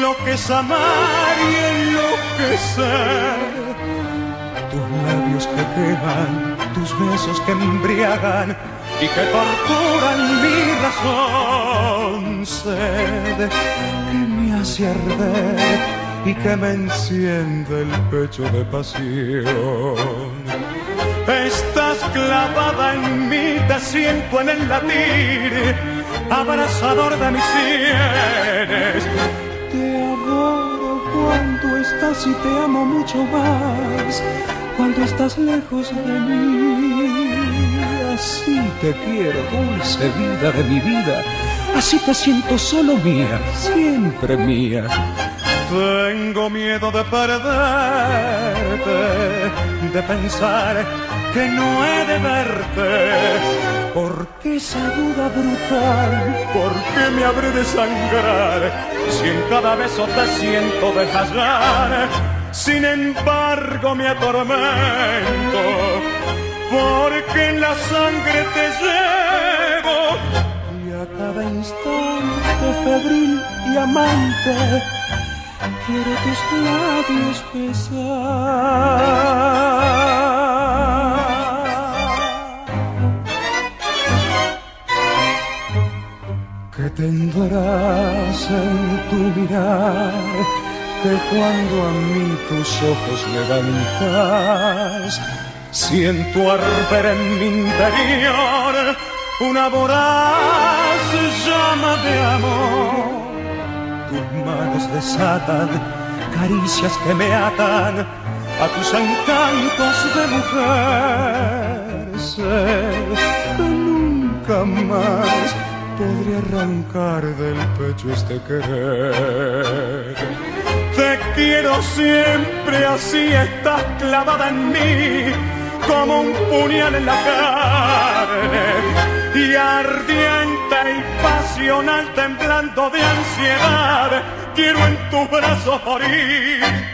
lo que es amar y enloquecer. Tus labios que queman, tus besos que embriagan y que torturan mi razón. Sed que me hace arder y que me enciende el pecho de pasión. Estás clavada en mí, te siento en el latir, abrazador de mis sienes. Te adoro cuando estás y te amo mucho más cuando estás lejos de mí. Así te quiero, dulce vida de mi vida. Así te siento solo mía, siempre mía. Tengo miedo de perderte, de pensar que no he de verte porque esa duda brutal? ¿Por qué me habré de sangrar si en cada beso te siento desgastar? Sin embargo me atormento porque en la sangre te llevo y a cada instante febril y amante quiero tus labios besar. tendrás en tu mirar que cuando a mí tus ojos levantas, siento arder en mi interior una voraz llama de amor. Tus manos desatan caricias que me atan a tus encantos de mujer. Sé que nunca más podría arrancar del pecho este querer. Te quiero siempre así, estás clavada en mí como un puñal en la carne y ardiente y pasional temblando de ansiedad, quiero en tus brazos morir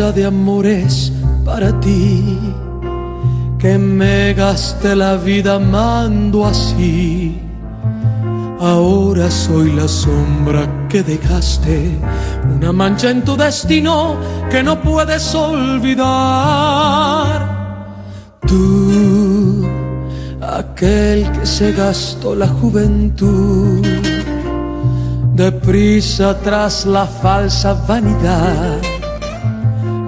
de amores para ti, que me gasté la vida amando así. Ahora soy la sombra que dejaste, una mancha en tu destino que no puedes olvidar. Tú, aquel que se gastó la juventud, deprisa tras la falsa vanidad.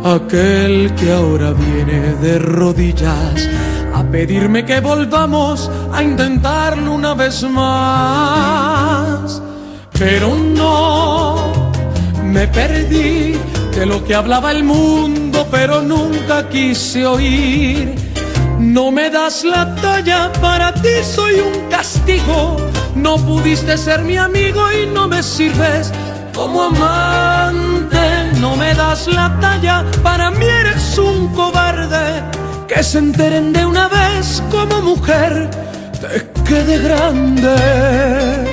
Aquel que ahora viene de rodillas a pedirme que volvamos a intentarlo una vez más. Pero no, me perdí de lo que hablaba el mundo, pero nunca quise oír. No me das la talla, para ti soy un castigo. No pudiste ser mi amigo y no me sirves como amante. No me das la talla, para mí eres un cobarde que se enteren de una vez como mujer te quede grande.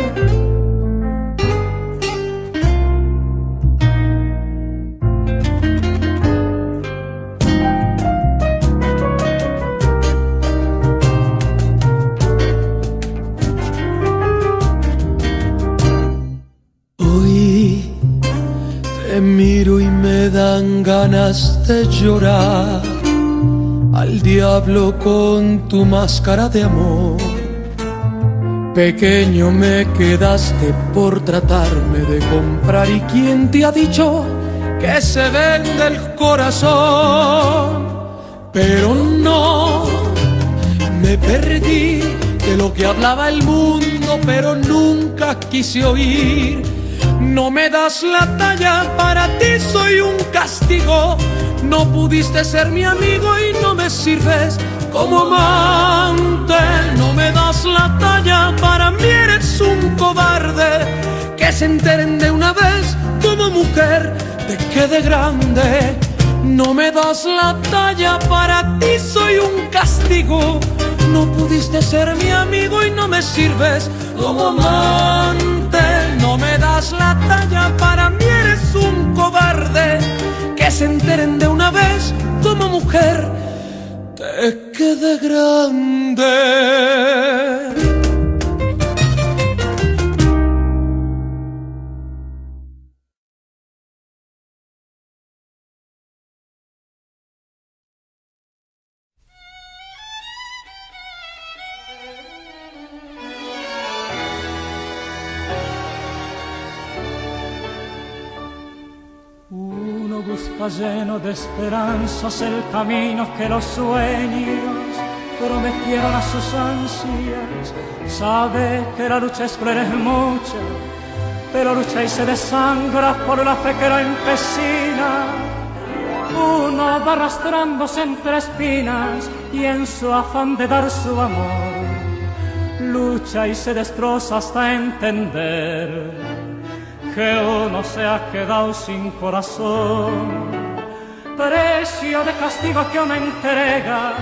Ganas de llorar al diablo con tu máscara de amor. Pequeño me quedaste por tratarme de comprar y quién te ha dicho que se vende el corazón. Pero no, me perdí de lo que hablaba el mundo, pero nunca quise oír. No me das la talla, para ti soy un castigo. No pudiste ser mi amigo y no me sirves como amante. No me das la talla, para mí eres un cobarde. Que se enteren de una vez como mujer, te quede grande. No me das la talla, para ti soy un castigo. No pudiste ser mi amigo y no me sirves como amante. Das la talla, para mí eres un cobarde. Que se enteren de una vez como mujer, te quede grande. Busca lleno de esperanzas el camino que los sueños prometieron a sus ansias. Sabe que la lucha es cruel es mucha, pero lucha y se desangra por la fe que lo empecina. Uno va arrastrándose entre espinas y en su afán de dar su amor, lucha y se destroza hasta entender que uno se ha quedado sin corazón. Precio de castigo que uno entrega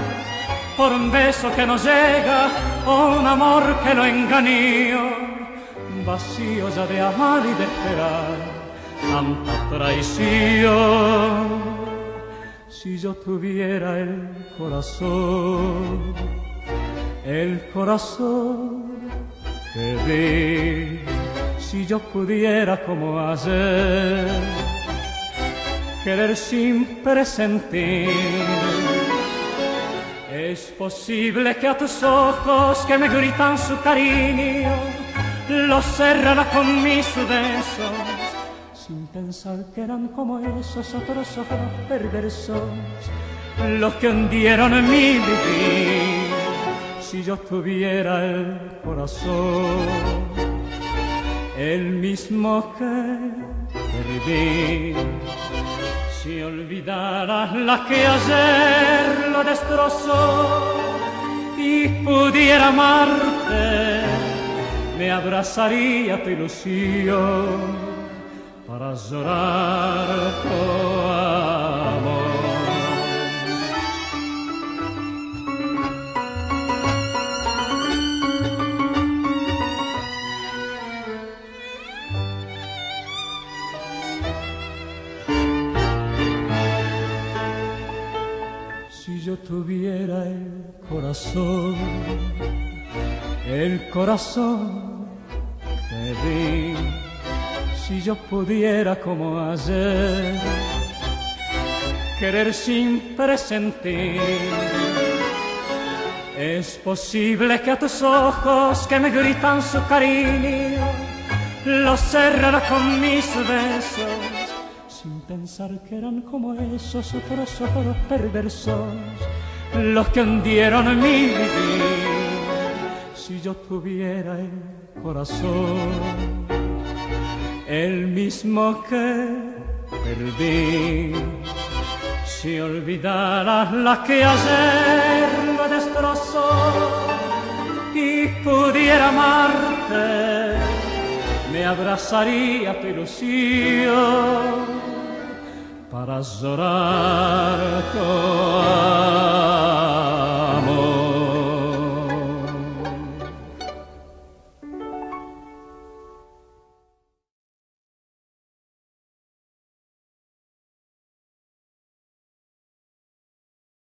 por un beso que no llega o un amor que lo engañó. Vacío ya de amar y de esperar tanta traición. Si yo tuviera el corazón, el corazón que di si yo pudiera como ayer querer sin presentir. Es posible que a tus ojos que me gritan su cariño los cerrara con mis besos, sin pensar que eran como esos otros ojos perversos los que hundieron en mi vivir. Si yo tuviera el corazón el mismo que perdí. Si olvidaras la que ayer lo destrozó y pudiera amarte, me abrazaría tu ilusión para llorar tuviera el corazón, el corazón que vi, si yo pudiera como ayer, querer sin presentir. Es posible que a tus ojos que me gritan su cariño, los cerrara con mis besos pensar que eran como esos otros ojos perversos los que hundieron mi vivir. Si yo tuviera el corazón, el mismo que perdí, si olvidaras la que ayer me destrozó y pudiera amarte, me abrazaría tu ilusión para llorar